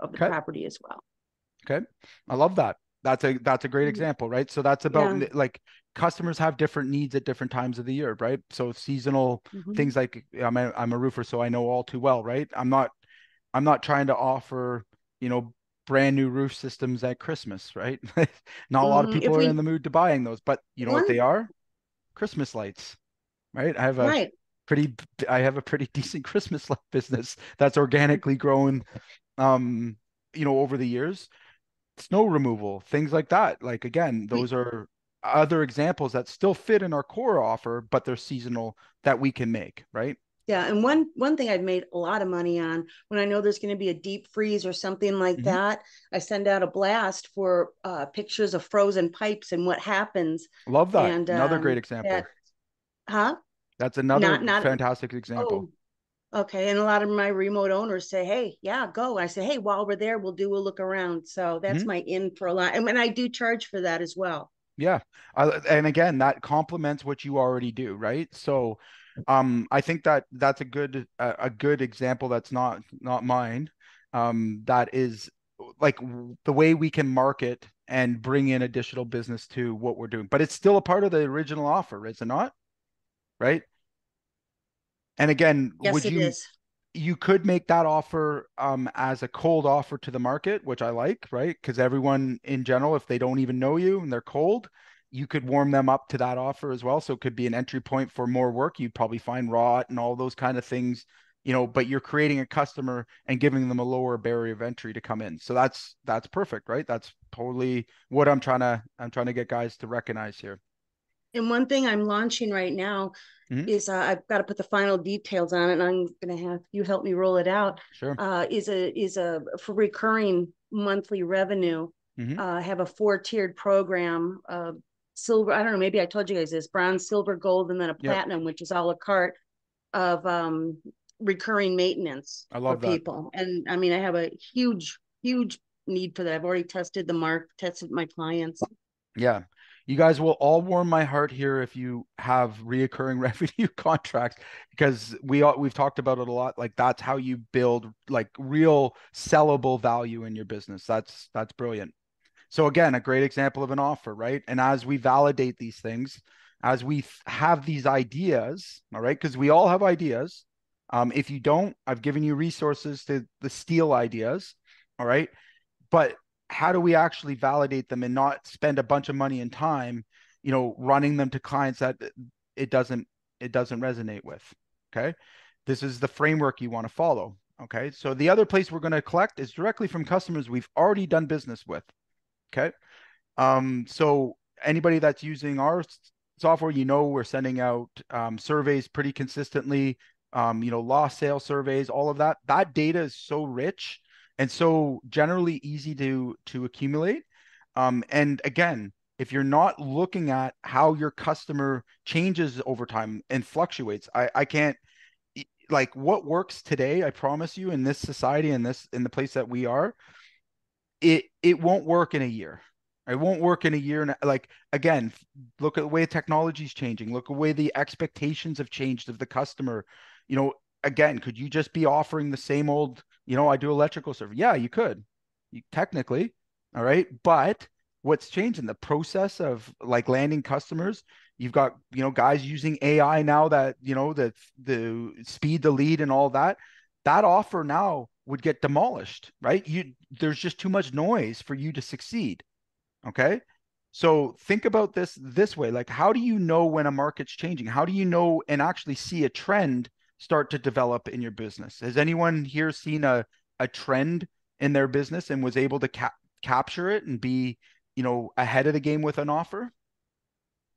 of the Okay. property as well. Okay, I love that. That's a that's a great Mhm. example, right? So that's about Yeah. like customers have different needs at different times of the year, right? So seasonal Mhm. things like I'm a, I'm a roofer, so I know all too well, right? I'm not I'm not trying to offer, you know, brand new roof systems at Christmas, right? Not a lot of Mhm. If people are we- in the mood to buying those, but you know what One- they are? Christmas lights, right? I have a Right. pretty I have a pretty decent Christmas light business that's organically grown um you know over the years. Snow removal, things like that. Like again, those are other examples that still fit in our core offer, but they're seasonal that we can make, right? Yeah, and one one thing I've made a lot of money on when I know there's going to be a deep freeze or something like Mhm. that, I send out a blast for uh, pictures of frozen pipes and what happens. Love that. And, Another um, great example. that- Huh? That's another not- not- fantastic example. Oh, okay. And a lot of my remote owners say, "Hey, yeah, go." I say, "Hey, while we're there, we'll do a look around." So that's Mhm. my in for a lot, and and I do charge for that as well. Yeah. I, and again, that complements what you already do, right? So, um, I think that that's a good a, a good example. That's not not mine. Um, that is like the way we can market and bring in additional business to what we're doing, but it's still a part of the original offer, is it not? Right. And again, Yes, would it you is. You could make that offer um, as a cold offer to the market, which I like, right? Because everyone in general, if they don't even know you and they're cold, you could warm them up to that offer as well. So it could be an entry point for more work. You'd probably find rot and all those kind of things, you know, but you're creating a customer and giving them a lower barrier of entry to come in. So that's that's perfect, right? That's totally what I'm trying to I'm trying to get guys to recognize here. And one thing I'm launching right now Mhm. is uh, I've got to put the final details on it, and I'm going to have you help me roll it out. Sure. Uh, is a is a for recurring monthly revenue. Mhm. Uh, have a four tiered program. Silver. I don't know. Maybe I told you guys this: bronze, silver, gold, and then a Yep. platinum, which is a la carte of um recurring maintenance I love for that. people. And I mean, I have a huge, huge need for that. I've already tested the mark, tested my clients. Yeah. You guys will all warm my heart here if you have reoccurring revenue contracts because we all, we've talked about it a lot. Like that's how you build like real sellable value in your business. That's that's brilliant. So again, a great example of an offer, right? And as we validate these things, as we have these ideas, all right, because we all have ideas. Um, if you don't, I've given you resources to the steal ideas, all right. But how do we actually validate them and not spend a bunch of money and time, you know, running them to clients that it doesn't it doesn't resonate with? Okay, this is the framework you want to follow. Okay, so the other place we're going to collect is directly from customers we've already done business with. Okay. Um, so anybody that's using our software, you know, we're sending out um, surveys pretty consistently. Um, you know, lost sale surveys, all of that. That data is so rich and so generally easy to to accumulate. Um, and again, if you're not looking at how your customer changes over time and fluctuates, I I can't like what works today. I promise you, in this society, in this in the place that we are, it it won't work in a year. It won't work in a year. And like again, look at the way technology is changing. Look at the way the expectations have changed of the customer. You know, again, could you just be offering the same old? You know, I do electrical service. Yeah, you could, you, technically. All right, but what's changing the process of like landing customers? You've got you know guys using AI now that you know the the speed the lead and all that. That offer now would get demolished, right? You there's just too much noise for you to succeed. Okay. So think about this this way. Like, how do you know when a market's changing? How do you know and actually see a trend start to develop in your business? Has anyone here seen a, a trend in their business and was able to cap- capture it and be, you know, ahead of the game with an offer?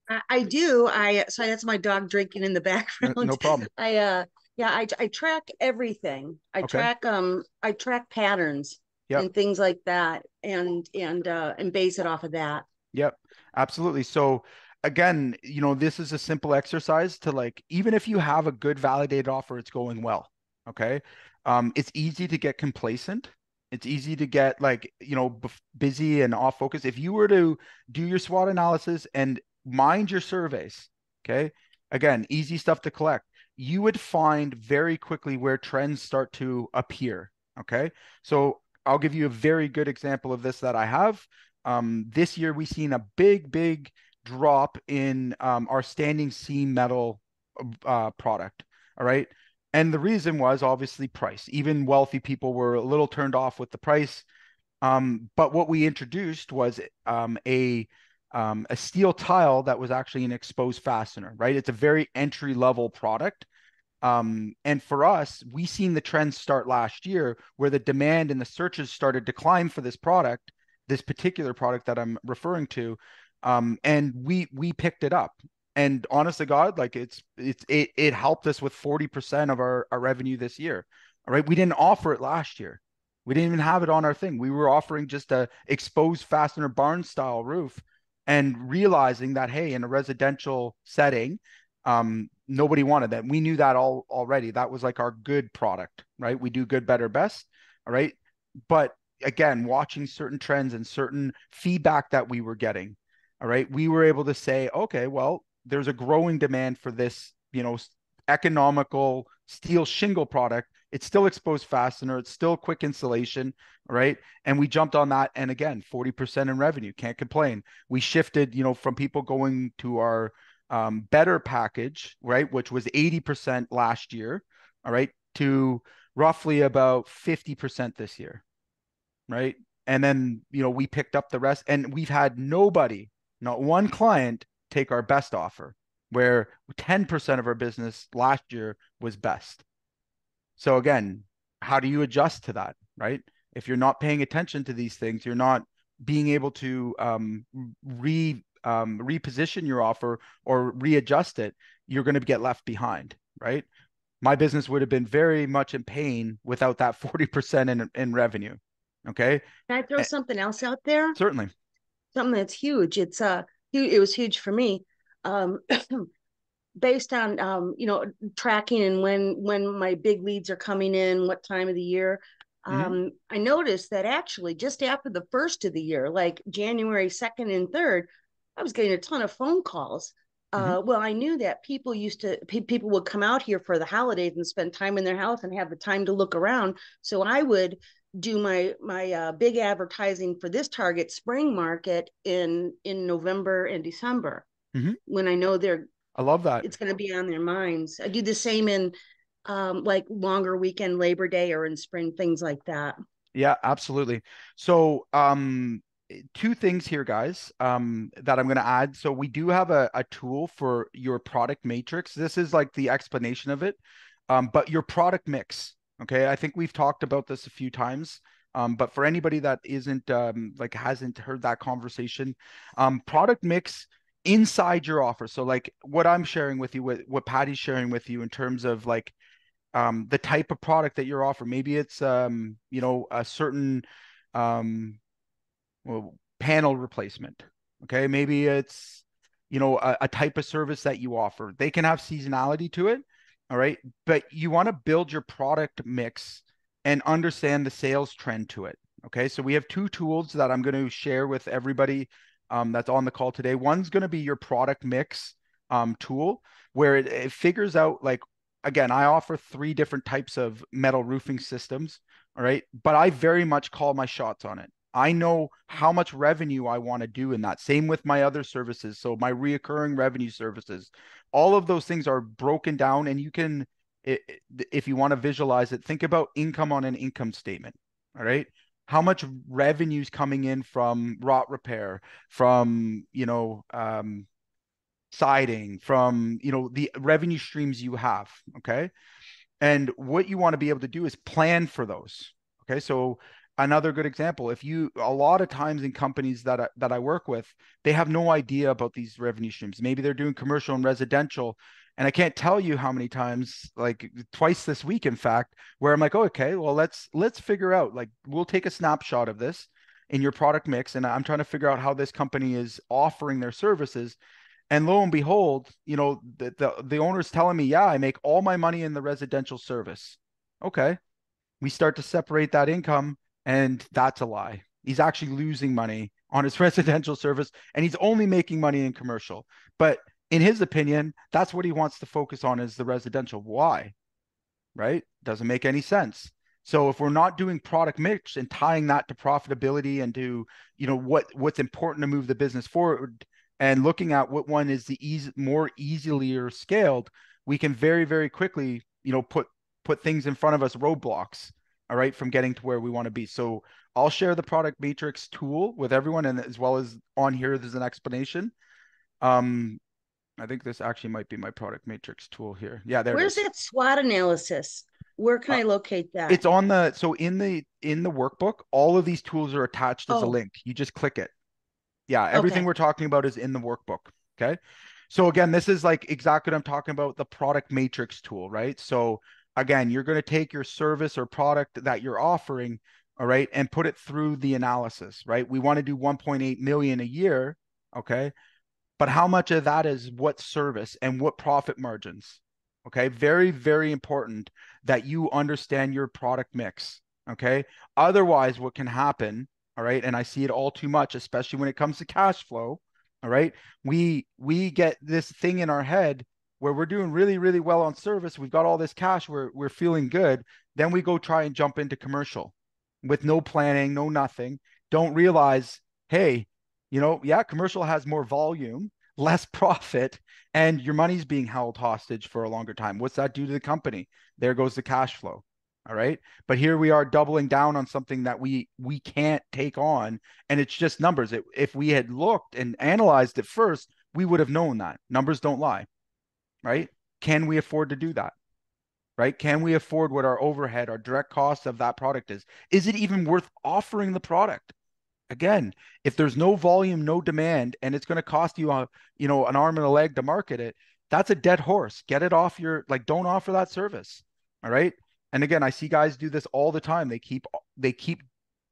I, I do. I so that's my dog drinking in the No, background. no problem. I uh yeah, I I track everything. I Okay. track um I track patterns Yep. and things like that and and uh and base it off of that. Yep, absolutely. So again, you know, this is a simple exercise to like, even if you have a good validated offer, it's going well. Okay. Um, it's easy to get complacent. It's easy to get like, you know, bef- busy and off focus. If you were to do your SWOT analysis and mind your surveys, okay, again, easy stuff to collect, you would find very quickly where trends start to appear. Okay. So I'll give you a very good example of this that I have. Um, this year, we've seen a big, big drop in um, our standing seam metal uh, product. All right. And the reason was obviously price. Even wealthy people were a little turned off with the price. Um, but what we introduced was um, a um, a steel tile that was actually an exposed fastener, right? It's a very entry level product. Um, and for us, we seen the trends start last year where the demand and the searches started to climb for this product, this particular product that I'm referring to. Um, and we we picked it up. And honest to God, like it's it's it it helped us with 40% of our, our revenue this year. All right. We didn't offer it last year. We didn't even have it on our thing. We were offering just a exposed fastener barn style roof and realizing that hey in a residential setting um, nobody wanted that we knew that all already that was like our good product right we do good better best all right but again watching certain trends and certain feedback that we were getting all right we were able to say okay well there's a growing demand for this you know economical steel shingle product it's still exposed fastener. It's still quick installation, right? And we jumped on that. And again, 40% in revenue. Can't complain. We shifted, you know, from people going to our um, better package, right, which was 80% last year, all right, to roughly about 50% this year, right? And then, you know, we picked up the rest and we've had nobody, not one client take our best offer, where 10% of our business last year was best. So again, how do you adjust to that, right? If you're not paying attention to these things, you're not being able to um, re um, reposition your offer or readjust it, you're going to get left behind, right? My business would have been very much in pain without that 40% in, in revenue. Okay. Can I throw something else out there? Certainly. Something that's huge. It's uh it was huge for me. Um based on um, you know tracking and when when my big leads are coming in, what time of the year. Mm-hmm. Um, I noticed that actually just after the first of the year, like January second and third, I was getting a ton of phone calls. Mm-hmm. Uh, well, I knew that people used to pe- people would come out here for the holidays and spend time in their house and have the time to look around. So I would do my my uh, big advertising for this Target Spring Market in in November and December mm-hmm. when I know they're I love that. It's going to be on their minds. I do the same in um, like longer weekend Labor Day or in spring, things like that. Yeah, absolutely. So, um, two things here, guys, um, that I'm going to add. So, we do have a, a tool for your product matrix. This is like the explanation of it, um, but your product mix. Okay. I think we've talked about this a few times. Um, but for anybody that isn't um, like hasn't heard that conversation, um, product mix inside your offer. So like what I'm sharing with you, what, what Patty's sharing with you in terms of like um, the type of product that you're offering. Maybe it's um, you know a certain um, well, panel replacement. Okay, maybe it's you know a, a type of service that you offer. They can have seasonality to it. All right, but you want to build your product mix and understand the sales trend to it. Okay, so we have two tools that I'm going to share with everybody um, that's on the call today. One's going to be your product mix um, tool, where it, it figures out like again, I offer three different types of metal roofing systems. All right, but I very much call my shots on it. I know how much revenue I want to do in that. Same with my other services. So my reoccurring revenue services, all of those things are broken down, and you can, if you want to visualize it, think about income on an income statement. All right how much revenues coming in from rot repair, from you know um, siding, from you know the revenue streams you have. Okay, and what you want to be able to do is plan for those. Okay, so another good example if you a lot of times in companies that I, that I work with they have no idea about these revenue streams maybe they're doing commercial and residential and I can't tell you how many times, like twice this week, in fact, where I'm like, oh, okay, well, let's let's figure out. Like, we'll take a snapshot of this in your product mix, and I'm trying to figure out how this company is offering their services. And lo and behold, you know, the the, the owner's telling me, yeah, I make all my money in the residential service. Okay, we start to separate that income, and that's a lie. He's actually losing money on his residential service, and he's only making money in commercial. But in his opinion, that's what he wants to focus on is the residential. Why? Right? Doesn't make any sense. So if we're not doing product mix and tying that to profitability and to, you know, what what's important to move the business forward and looking at what one is the easy more easily or scaled, we can very, very quickly, you know, put put things in front of us, roadblocks. All right, from getting to where we want to be. So I'll share the product matrix tool with everyone, and as well as on here, there's an explanation. Um, I think this actually might be my product matrix tool here. Yeah, there. Where's that SWOT analysis? Where can uh, I locate that? It's on the so in the in the workbook. All of these tools are attached as oh. a link. You just click it. Yeah, everything okay. we're talking about is in the workbook. Okay. So again, this is like exactly what I'm talking about, the product matrix tool, right? So again, you're going to take your service or product that you're offering, all right, and put it through the analysis, right? We want to do 1.8 million a year, okay? But how much of that is what service and what profit margins? Okay, very, very important that you understand your product mix. Okay, otherwise, what can happen, all right, and I see it all too much, especially when it comes to cash flow, all right. We we get this thing in our head where we're doing really, really well on service. We've got all this cash, we're we're feeling good. Then we go try and jump into commercial with no planning, no nothing. Don't realize, hey, you know, yeah, commercial has more volume, less profit, and your money's being held hostage for a longer time. What's that do to the company? There goes the cash flow all right but here we are doubling down on something that we we can't take on and it's just numbers it, if we had looked and analyzed it first we would have known that numbers don't lie right? Can we afford to do that right? Can we afford what our overhead our direct cost of that product is? Is it even worth offering the product? Again if there's no volume no demand and it's going to cost you a you know an arm and a leg to market it that's a dead horse. Get it off your like don't offer that service all right? And again, I see guys do this all the time. They keep they keep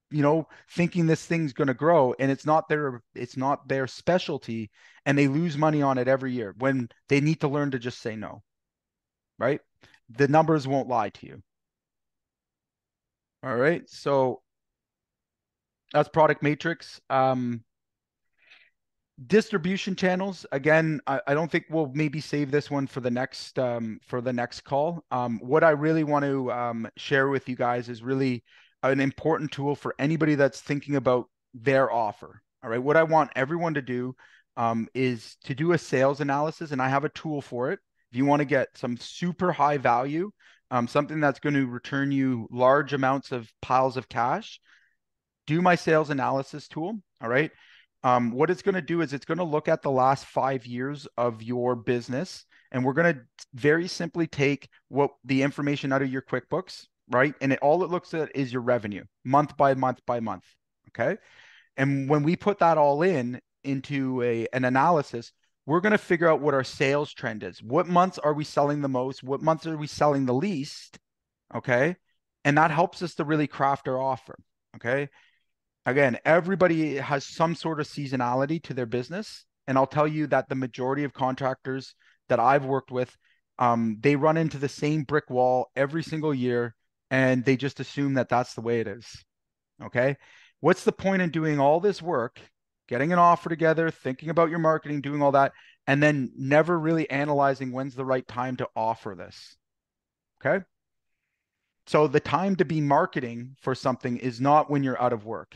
you know thinking this thing's going to grow and it's not their it's not their specialty and they lose money on it every year when they need to learn to just say no. Right? The numbers won't lie to you. All right. So that's product matrix. Um distribution channels again I, I, don't think we'll maybe save this one for the next um, for the next call um, what i really want to um, share with you guys is really an important tool for anybody that's thinking about their offer all right? What i want everyone to do um, is to do a sales analysis and i have a tool for it. If you want to get some super high value um, something that's going to return you large amounts of piles of cash do my sales analysis tool all right? Um, what it's going to do is it's going to look at the last five years of your business, and we're going to very simply take what the information out of your QuickBooks, right? And it, all it looks at is your revenue, month by month by month. Okay, and when we put that all in into a an analysis, we're going to figure out what our sales trend is. What months are we selling the most? What months are we selling the least? Okay, and that helps us to really craft our offer. Okay, again, everybody has some sort of seasonality to their business. And I'll tell you that the majority of contractors that I've worked with, um, they run into the same brick wall every single year and they just assume that that's the way it is. Okay. What's the point in doing all this work, getting an offer together, thinking about your marketing, doing all that, and then never really analyzing when's the right time to offer this? Okay. So the time to be marketing for something is not when you're out of work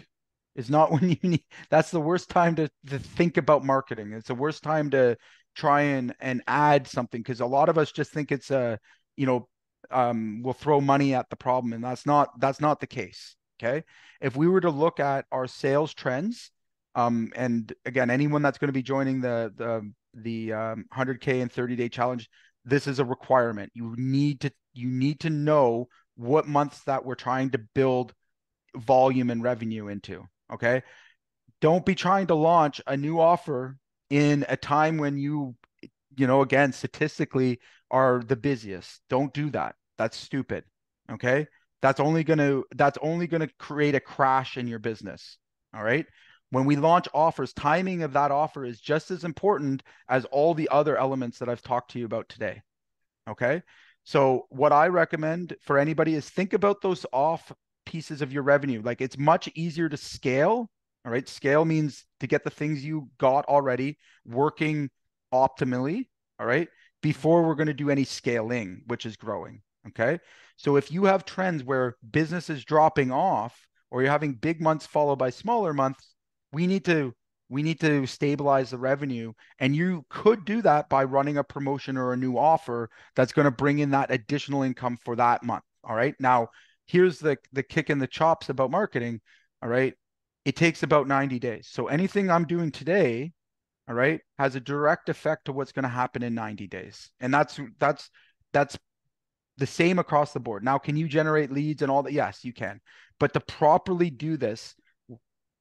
is not when you need that's the worst time to, to think about marketing it's the worst time to try and and add something because a lot of us just think it's a you know um we'll throw money at the problem and that's not that's not the case okay if we were to look at our sales trends um and again anyone that's going to be joining the the the um, 100k and 30 day challenge this is a requirement you need to you need to know what months that we're trying to build volume and revenue into Okay. Don't be trying to launch a new offer in a time when you, you know, again, statistically are the busiest. Don't do that. That's stupid. Okay. That's only going to, that's only going to create a crash in your business. All right. When we launch offers, timing of that offer is just as important as all the other elements that I've talked to you about today. Okay. So, what I recommend for anybody is think about those off pieces of your revenue. Like it's much easier to scale. All right. Scale means to get the things you got already working optimally. All right. Before we're going to do any scaling, which is growing. Okay. So if you have trends where business is dropping off or you're having big months followed by smaller months, we need to we need to stabilize the revenue and you could do that by running a promotion or a new offer that's going to bring in that additional income for that month all right now here's the the kick in the chops about marketing. All right. It takes about 90 days. So anything I'm doing today, all right, has a direct effect to what's going to happen in 90 days. And that's that's that's the same across the board. Now, can you generate leads and all that? Yes, you can. But to properly do this,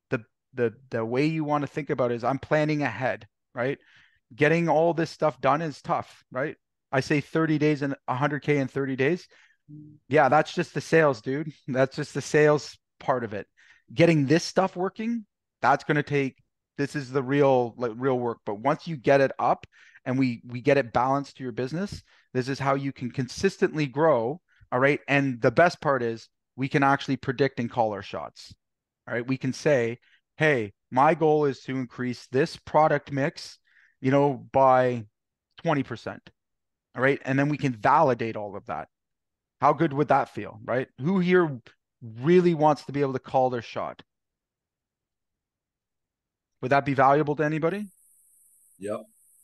the the the way you want to think about is I'm planning ahead, right? Getting all this stuff done is tough, right? I say 30 days and 100k in 30 days. Yeah, that's just the sales, dude. That's just the sales part of it. Getting this stuff working, that's going to take this is the real like real work, but once you get it up and we we get it balanced to your business, this is how you can consistently grow, all right? And the best part is we can actually predict and call our shots. All right? We can say, "Hey, my goal is to increase this product mix, you know, by 20%." All right? And then we can validate all of that. How good would that feel, right? Who here really wants to be able to call their shot? Would that be valuable to anybody? Yep.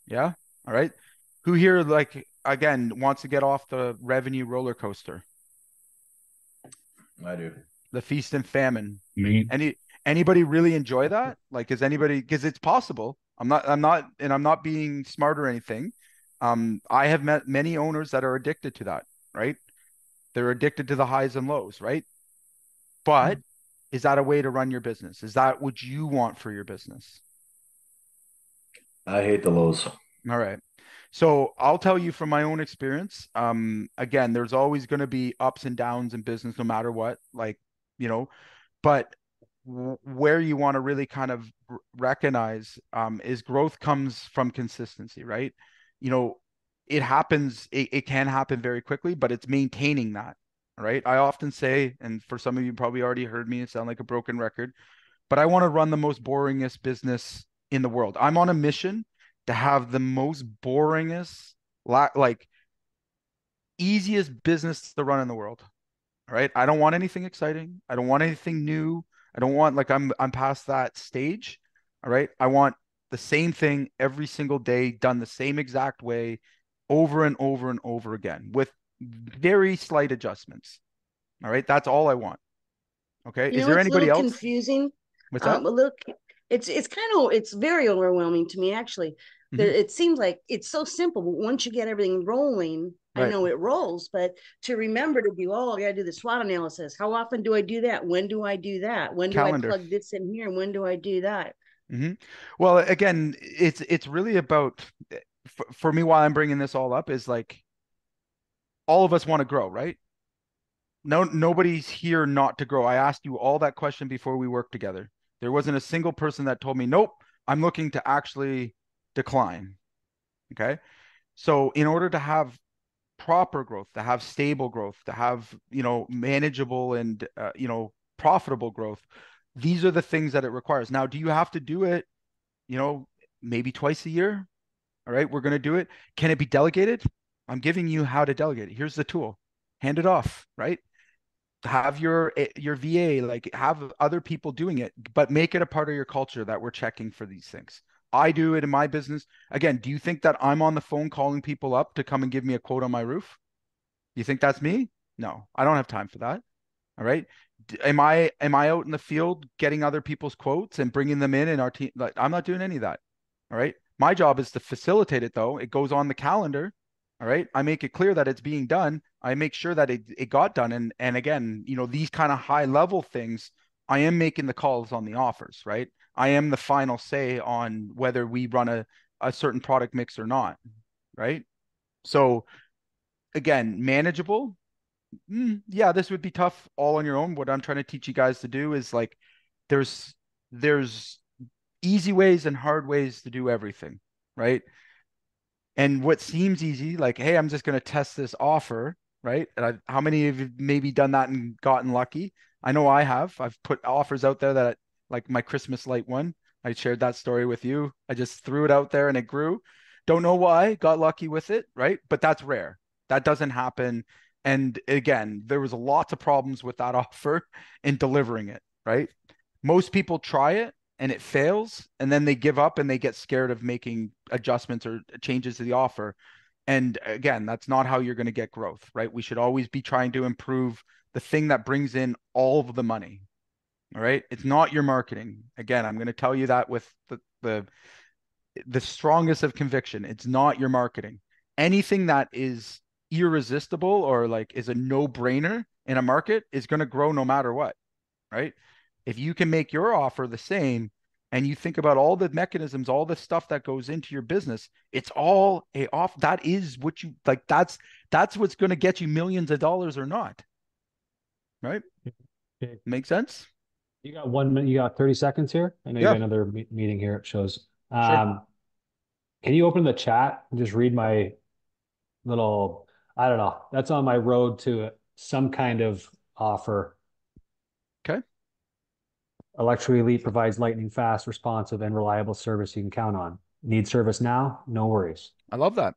Yeah. All right. Who here like again wants to get off the revenue roller coaster? I do. The feast and famine. Me. Any anybody really enjoy that? Like is anybody because it's possible. I'm not I'm not and I'm not being smart or anything. Um I have met many owners that are addicted to that, right? They're addicted to the highs and lows, right? But is that a way to run your business? Is that what you want for your business? I hate the lows. All right. So I'll tell you from my own experience. Um, again, there's always going to be ups and downs in business, no matter what. Like, you know, but where you want to really kind of r- recognize um, is growth comes from consistency, right? You know, it happens. It, it can happen very quickly, but it's maintaining that, right? I often say, and for some of you probably already heard me it sound like a broken record, but I want to run the most boringest business in the world. I'm on a mission to have the most boringest, like easiest business to run in the world. Right? I don't want anything exciting. I don't want anything new. I don't want like I'm I'm past that stage. All right. I want the same thing every single day, done the same exact way, over and over and over again with very slight adjustments. All right. That's all I want. Okay. You Is know, there anybody else? confusing. What's that? Um, a little, it's it's kind of it's very overwhelming to me actually. There, Mhm. it seems like it's so simple, but once you get everything rolling, I know it rolls. But to remember to do, oh, I got to do the SWOT analysis. How often do I do that? When do I do that? When do Calendar. I plug this in here? And when do I do that? hmm Well, again, it's it's really about for, for me. While I'm bringing this all up, is like all of us want to grow, right? No, nobody's here not to grow. I asked you all that question before we worked together. There wasn't a single person that told me, "Nope, I'm looking to actually decline." Okay, so in order to have proper growth, to have stable growth, to have you know manageable and uh, you know profitable growth, these are the things that it requires. Now, do you have to do it? You know, maybe twice a year. All right, we're going to do it. Can it be delegated? I'm giving you how to delegate. Here's the tool. Hand it off, right? Have your eh, your VA like have other people doing it, but make it a part of your culture that we're checking for these things. I do it in my business. Again, do you think that I'm on the phone calling people up to come and give me a quote on my roof? You think that's me? No, I don't have time for that. All right. Am I am I out in the field getting other people's quotes and bringing them in in our team? Like, I'm not doing any of that. All right. My job is to facilitate it though. It goes on the calendar. All right. I make it clear that it's being done. I make sure that it, it got done. And and again, you know, these kind of high level things, I am making the calls on the offers, right? I am the final say on whether we run a, a certain product mix or not. Right. So again, manageable. Mm, yeah, this would be tough all on your own. What I'm trying to teach you guys to do is like there's there's easy ways and hard ways to do everything, right? And what seems easy, like, hey, I'm just going to test this offer, right? And I, how many of you maybe done that and gotten lucky? I know I have. I've put offers out there that, like my Christmas light one, I shared that story with you. I just threw it out there and it grew. Don't know why, got lucky with it, right? But that's rare. That doesn't happen. And again, there was lots of problems with that offer in delivering it, right? Most people try it and it fails and then they give up and they get scared of making adjustments or changes to the offer And again, that's not how you're going to get growth, right? We should always be trying to improve the thing that brings in all of the money. All right. It's not your marketing. Again, I'm going to tell you that with the, the, the strongest of conviction. It's not your marketing. Anything that is irresistible or like is a no brainer in a market is going to grow no matter what. Right. If you can make your offer the same and you think about all the mechanisms, all the stuff that goes into your business, it's all a off. That is what you like. That's that's what's going to get you millions of dollars or not. Right? Okay. Make sense? You got one minute, you got 30 seconds here? I know you Yeah. got another me- meeting here, it shows. Um, can you open the chat and just read my little, I don't know, that's on my road to some kind of offer. Okay. Electric Elite provides lightning fast, responsive, and reliable service you can count on. Need service now? No worries. I love that.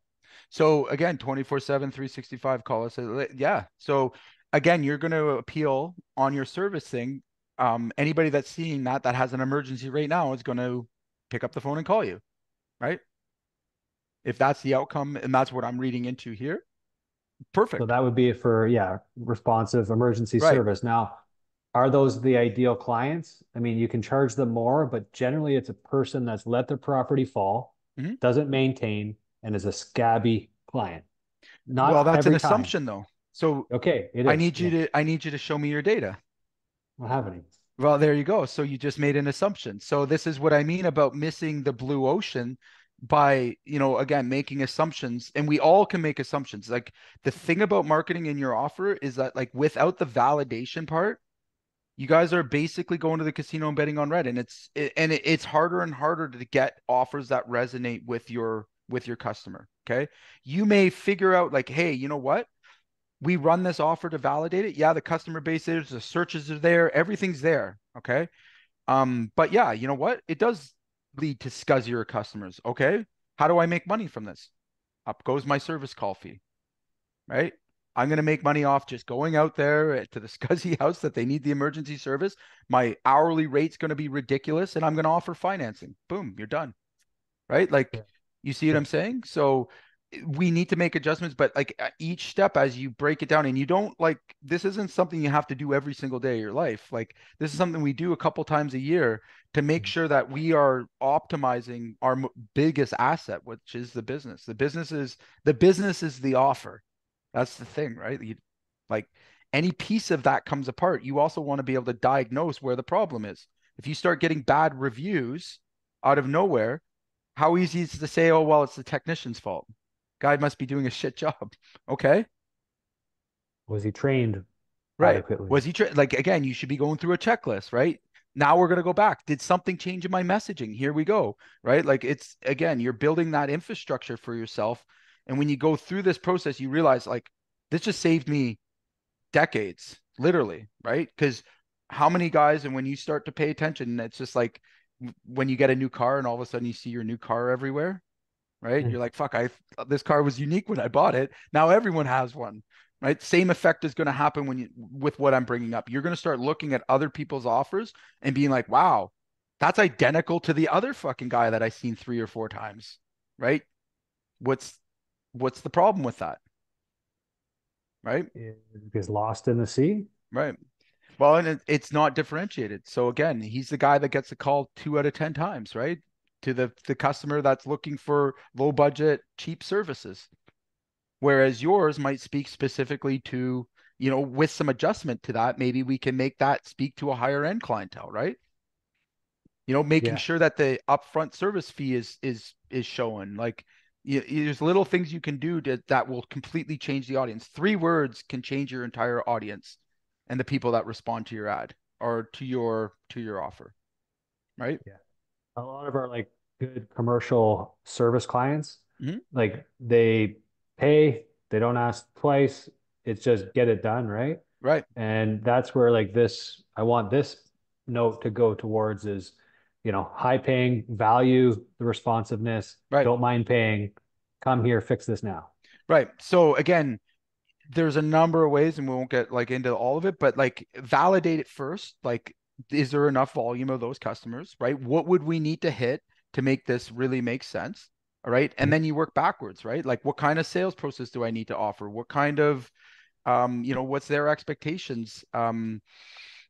So again, 24 7, 365 call us. Uh, Yeah. So again, you're going to appeal on your service thing. Um, anybody that's seeing that that has an emergency right now is going to pick up the phone and call you, right? If that's the outcome and that's what I'm reading into here, perfect. So that would be for, yeah, responsive emergency Right. service. Now, are those the ideal clients? I mean, you can charge them more, but generally it's a person that's let their property fall, Mhm. doesn't maintain, and is a scabby client. Not well, that's an time. assumption though. So Okay, I need you Yeah. to I need you to show me your data. Don't have any. Well, there you go. So you just made an assumption. So this is what I mean about missing the blue ocean by, you know, again, making assumptions. And we all can make assumptions. Like the thing about marketing in your offer is that like without the validation part, you guys are basically going to the casino and betting on red. And it's it, and it, it's harder and harder to get offers that resonate with your with your customer. Okay. You may figure out like, hey, you know what? We run this offer to validate it. Yeah, the customer base is, the searches are there, everything's there. Okay. Um, but yeah, you know what? It does lead to scuzzier customers. Okay. How do I make money from this? Up goes my service call fee. Right. I'm going to make money off just going out there to the scuzzy house that they need the emergency service. My hourly rate's going to be ridiculous and I'm going to offer financing. Boom, you're done. Right. Like, Yeah. you see what I'm saying? So, we need to make adjustments but like each step as you break it down and you don't like this isn't something you have to do every single day of your life. Like this is something we do a couple times a year to make Mhm. sure that we are optimizing our m- biggest asset which is the business. The business is the business is the offer. That's the thing right? You, like any piece of that comes apart. You also want to be able to diagnose where the problem is. If you start getting bad reviews out of nowhere how easy is it to say oh well it's the technician's fault guy must be doing a shit job. Okay. Was he trained Right. adequately? Was he tra- like again, you should be going through a checklist, right? Now we're going to go back. Did something change in my messaging? Here we go. Right? Like it's again, you're building that infrastructure for yourself and when you go through this process you realize like this just saved me decades, literally, right? Cuz how many guys and when you start to pay attention it's just like when you get a new car and all of a sudden you see your new car everywhere right? Mm. You're like, fuck, I this car was unique when I bought it. Now everyone has one, right? Same effect is going to happen when you with what I'm bringing up. You're going to start looking at other people's offers and being like, wow, that's identical to the other fucking guy that I've seen three or four times, right? What's what's the problem with that? Right? Is lost in the sea? Right. Well, and it, it's not differentiated. So again, he's the guy that gets a call two out of ten times, right? To the the customer that's looking for low budget, cheap services. Whereas yours might speak specifically to, you know, with some adjustment to that, maybe we can make that speak to a higher end clientele, right? You know, making Yeah. sure that the upfront service fee is is is showing. Like, you, there's little things you can do to, that will completely change the audience. Three words can change your entire audience and the people that respond to your ad or to your to your offer right a lot of our like good commercial service clients, Mhm. like they pay, they don't ask twice. It's just get it done, right? right And that's where like this, I want this note to go towards is, you know, high paying, value the responsiveness, Right. don't mind paying, come here, fix this now. right so again there's a number of ways and we won't get like into all of it but like validate it first like is there enough volume of those customers right what would we need to hit to make this really make sense All right. And then you work backwards, right? Like what kind of sales process do I need to offer? What kind of um, you know, what's their expectations? Um,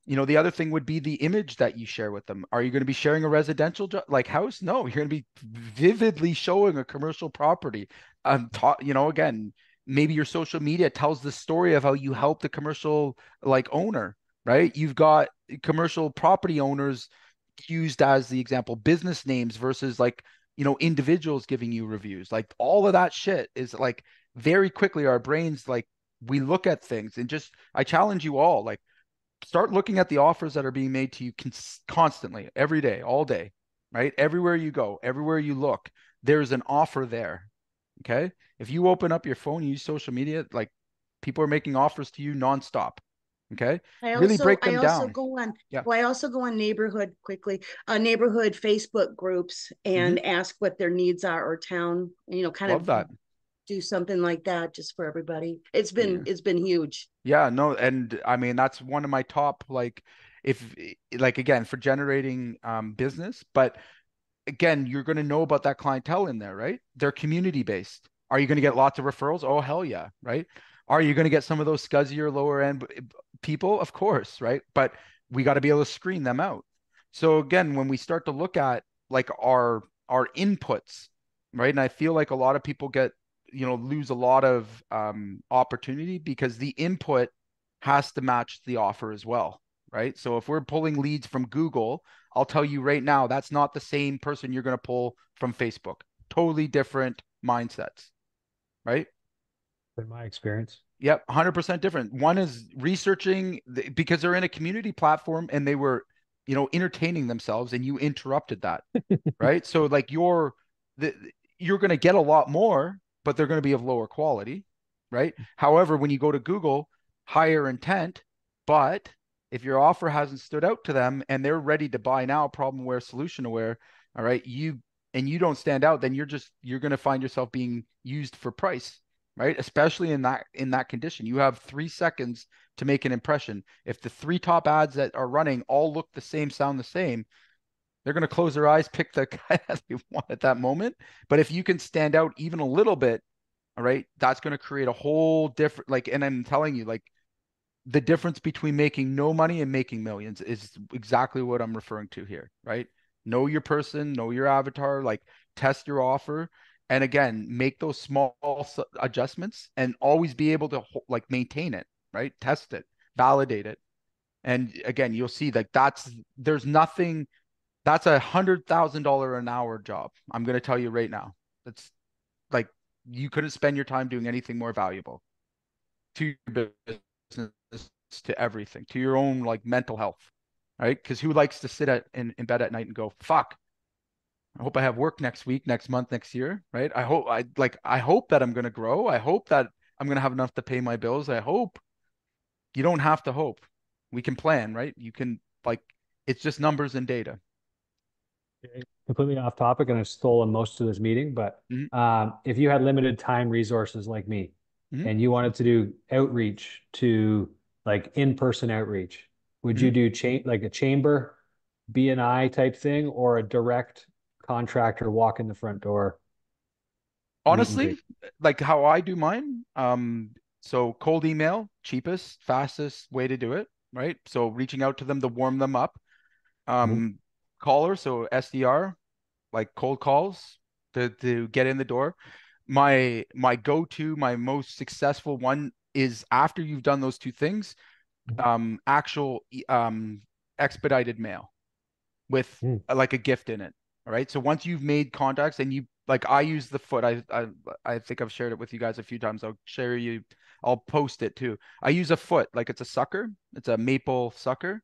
you know, the other thing would be the image that you share with them. Are you going to be sharing a residential like house? No, you're going to be vividly showing a commercial property. Um, ta- you know, again, maybe your social media tells the story of how you help the commercial like owner, right? You've got commercial property owners used as the example, business names versus like, you know, individuals giving you reviews. Like all of that shit is like very quickly our brains like we look at things and just I challenge you all like start looking at the offers that are being made to you cons- constantly every day all day right everywhere you go everywhere you look there's an offer there okay if you open up your phone use social media like people are making offers to you nonstop okay I really also, break them I also down go on, Yeah. well, I also go on neighborhood quickly, uh, neighborhood Facebook groups and ask what their needs are or town, you know, kind Mm-hmm. love of that do something like that just for everybody. It's been, it's been huge. Yeah, no, and I mean that's one of my top like if like again for generating um business, but again, you're going to know about that clientele in there, right? They're community based. Are you going to get lots of referrals? Oh hell yeah, right? Are you going to get some of those scuzzier lower end people? Of course, right? But we got to be able to screen them out. So again, when we start to look at like our our inputs, right? And I feel like a lot of people get you know lose a lot of um, opportunity because the input has to match the offer as well right so if we're pulling leads from google i'll tell you right now that's not the same person you're going to pull from facebook totally different mindsets right In my experience. Yep, 100% different. One is researching the, because they're in a community platform and they were, you know, entertaining themselves and you interrupted that. right? So like you're the you're going to get a lot more, but they're going to be of lower quality, right? However, when you go to Google, higher intent, but if your offer hasn't stood out to them and they're ready to buy now, problem aware, solution aware, all right, you and you don't stand out, then you're just you're going to find yourself being used for price right? Especially in that in that condition. You have three seconds to make an impression. If the three top ads that are running all look the same sound the same they're going to close their eyes pick the guy that they want at that moment. But if you can stand out even a little bit all right that's going to create a whole different like and i'm telling you like the difference between making no money and making millions is exactly what i'm referring to here right? Know your person know your avatar like test your offer and again make those small adjustments and always be able to like maintain it right? Test it validate it. And again you'll see like that's there's nothing that's a hundred thousand dollar an hour job i'm going to tell you right now. That's like you couldn't spend your time doing anything more valuable to your business to everything to your own like mental health right? Because who likes to sit at in, in bed at night and go fuck I hope I have work next week, next month, next year, right? I hope I like I hope that I'm going to grow. I hope that I'm going to have enough to pay my bills. I hope you don't have to hope. We can plan, right? You can like it's just numbers and data. Completely off topic and I've stolen most of this meeting, but Mhm. um, if you had limited time resources like me Mhm. and you wanted to do outreach to like in-person outreach, would you do cha- like a chamber BNI type thing or a direct contractor walk in the front door? Honestly, like how I do mine, um so cold email, cheapest, fastest way to do it, right? So reaching out to them to warm them up. Um caller, so SDR, like cold calls to to get in the door. My my go-to, my most successful one is after you've done those two things, um actual um expedited mail with uh, like a gift in it. All right. So once you've made contacts and you like I use the foot, I I I think I've shared it with you guys a few times. I'll share you, I'll post it too. I use a foot, like it's a sucker, it's a maple sucker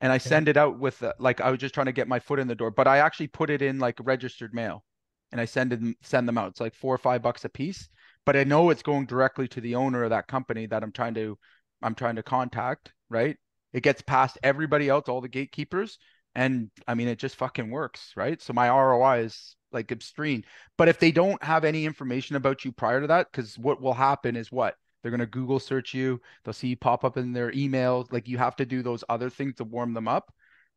and I send it out with uh, like I was just trying to get my foot in the door, but I actually put it in like registered mail, and I send them send them out. It's like four or five bucks a piece, but I know it's going directly to the owner of that company that I'm trying to I'm trying to contact. Right? It gets past everybody else, all the gatekeepers, and I mean it just fucking works, right? So my ROI is like extreme. But if they don't have any information about you prior to that, because what will happen is what they're going to Google search you. They'll see you pop up in their emails. Like you have to do those other things to warm them up.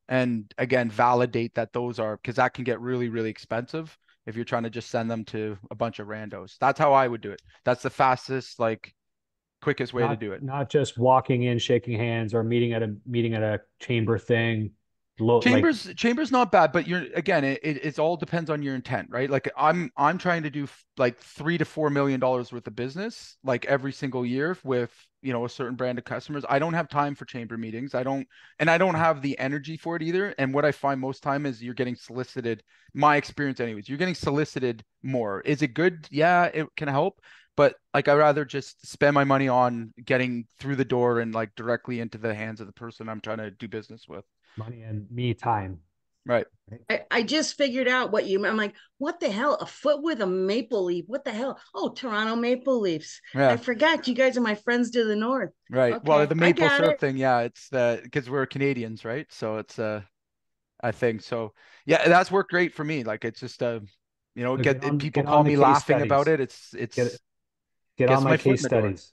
And again, validate that those are because that can get really, really expensive. if you're trying to just send them to a bunch of randos. That's how I would do it. That's the fastest, like quickest way not, to do it. Not just walking in, shaking hands, or meeting at a meeting at a chamber thing. Chambers like, chambers not bad but you're again it, it, it all depends on your intent right? Like i'm i'm trying to do like three to four million dollars worth of business like every single year with you know a certain brand of customers. I don't have time for chamber meetings. I don't and i don't have the energy for it either. And what i find most time is you're getting solicited my experience anyways you're getting solicited more. Is it good? Yeah it can help. But like i'd rather just spend my money on getting through the door and like directly into the hands of the person i'm trying to do business with money and me time. Right. I, I just figured out what you I'm like, what the hell? A foot with a maple leaf. What the hell? Oh, Toronto Maple Leafs. Yeah. I forgot you guys are my friends to the north. Right. Okay. Well, the maple syrup it. thing, yeah, it's uh because we're Canadians, right? So it's uh I think so. Yeah, that's worked great for me. Like it's just uh you know, get, get on, people get call me laughing studies. about it. It's it's get, get on my, my case studies.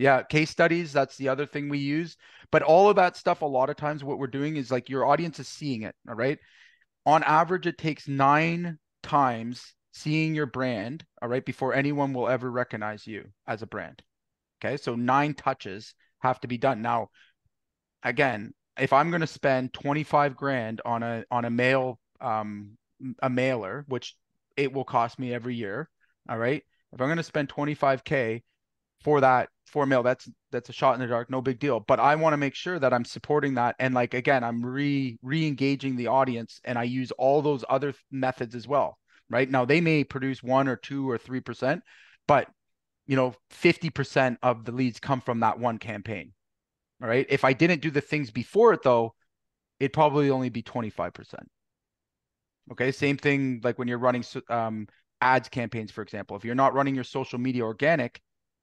Yeah, case studies, that's the other thing we use. But all of that stuff, a lot of times, what we're doing is like your audience is seeing it. All right. On average, it takes nine times seeing your brand, all right, before anyone will ever recognize you as a brand. Okay. So nine touches have to be done. Now, again, if I'm going to spend 25 grand on a on a mail um a mailer, which it will cost me every year, all right? If I'm going to spend 25k for that for mail that's that's a shot in the dark no big deal. But i want to make sure that i'm supporting that. And like again i'm re re-engaging the audience and i use all those other methods as well right? Now they may produce one or two or three percent but you know 50% of the leads come from that one campaign all right? If i didn't do the things before it though it'd probably only be 25% okay? Same thing like when you're running um, ads campaigns for example. If you're not running your social media organic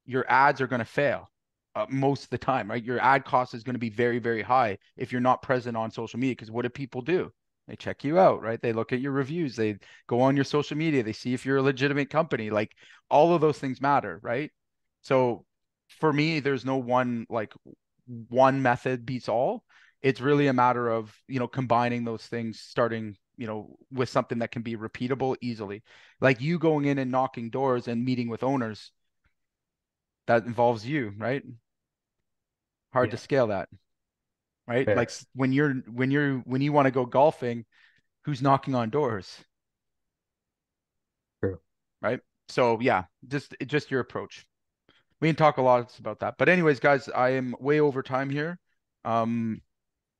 your ads are going to fail uh, most of the time, right? Your ad cost is going to be very, very high if you're not present on social media. Because what do people do? They check you out, right? They look at your reviews. They go on your social media. They see if you're a legitimate company. Like all of those things matter, right? So for me, there's no one like one method beats all. It's really a matter of, you know, combining those things, starting, you know, with something that can be repeatable easily. Like you going in and knocking doors and meeting with owners that involves you, right? Hard yeah. to scale that. Right? Fair. Like when you're when you're when you want to go golfing, who's knocking on doors? True. Right? So yeah, just just your approach. We can talk a lot about that. But anyways, guys, I am way over time here. Um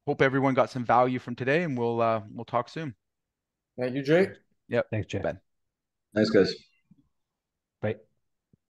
hope everyone got some value from today and we'll uh we'll talk soon. Thank you, Jay. Yep. Thanks, Jay. Ben. Thanks, guys. Bye.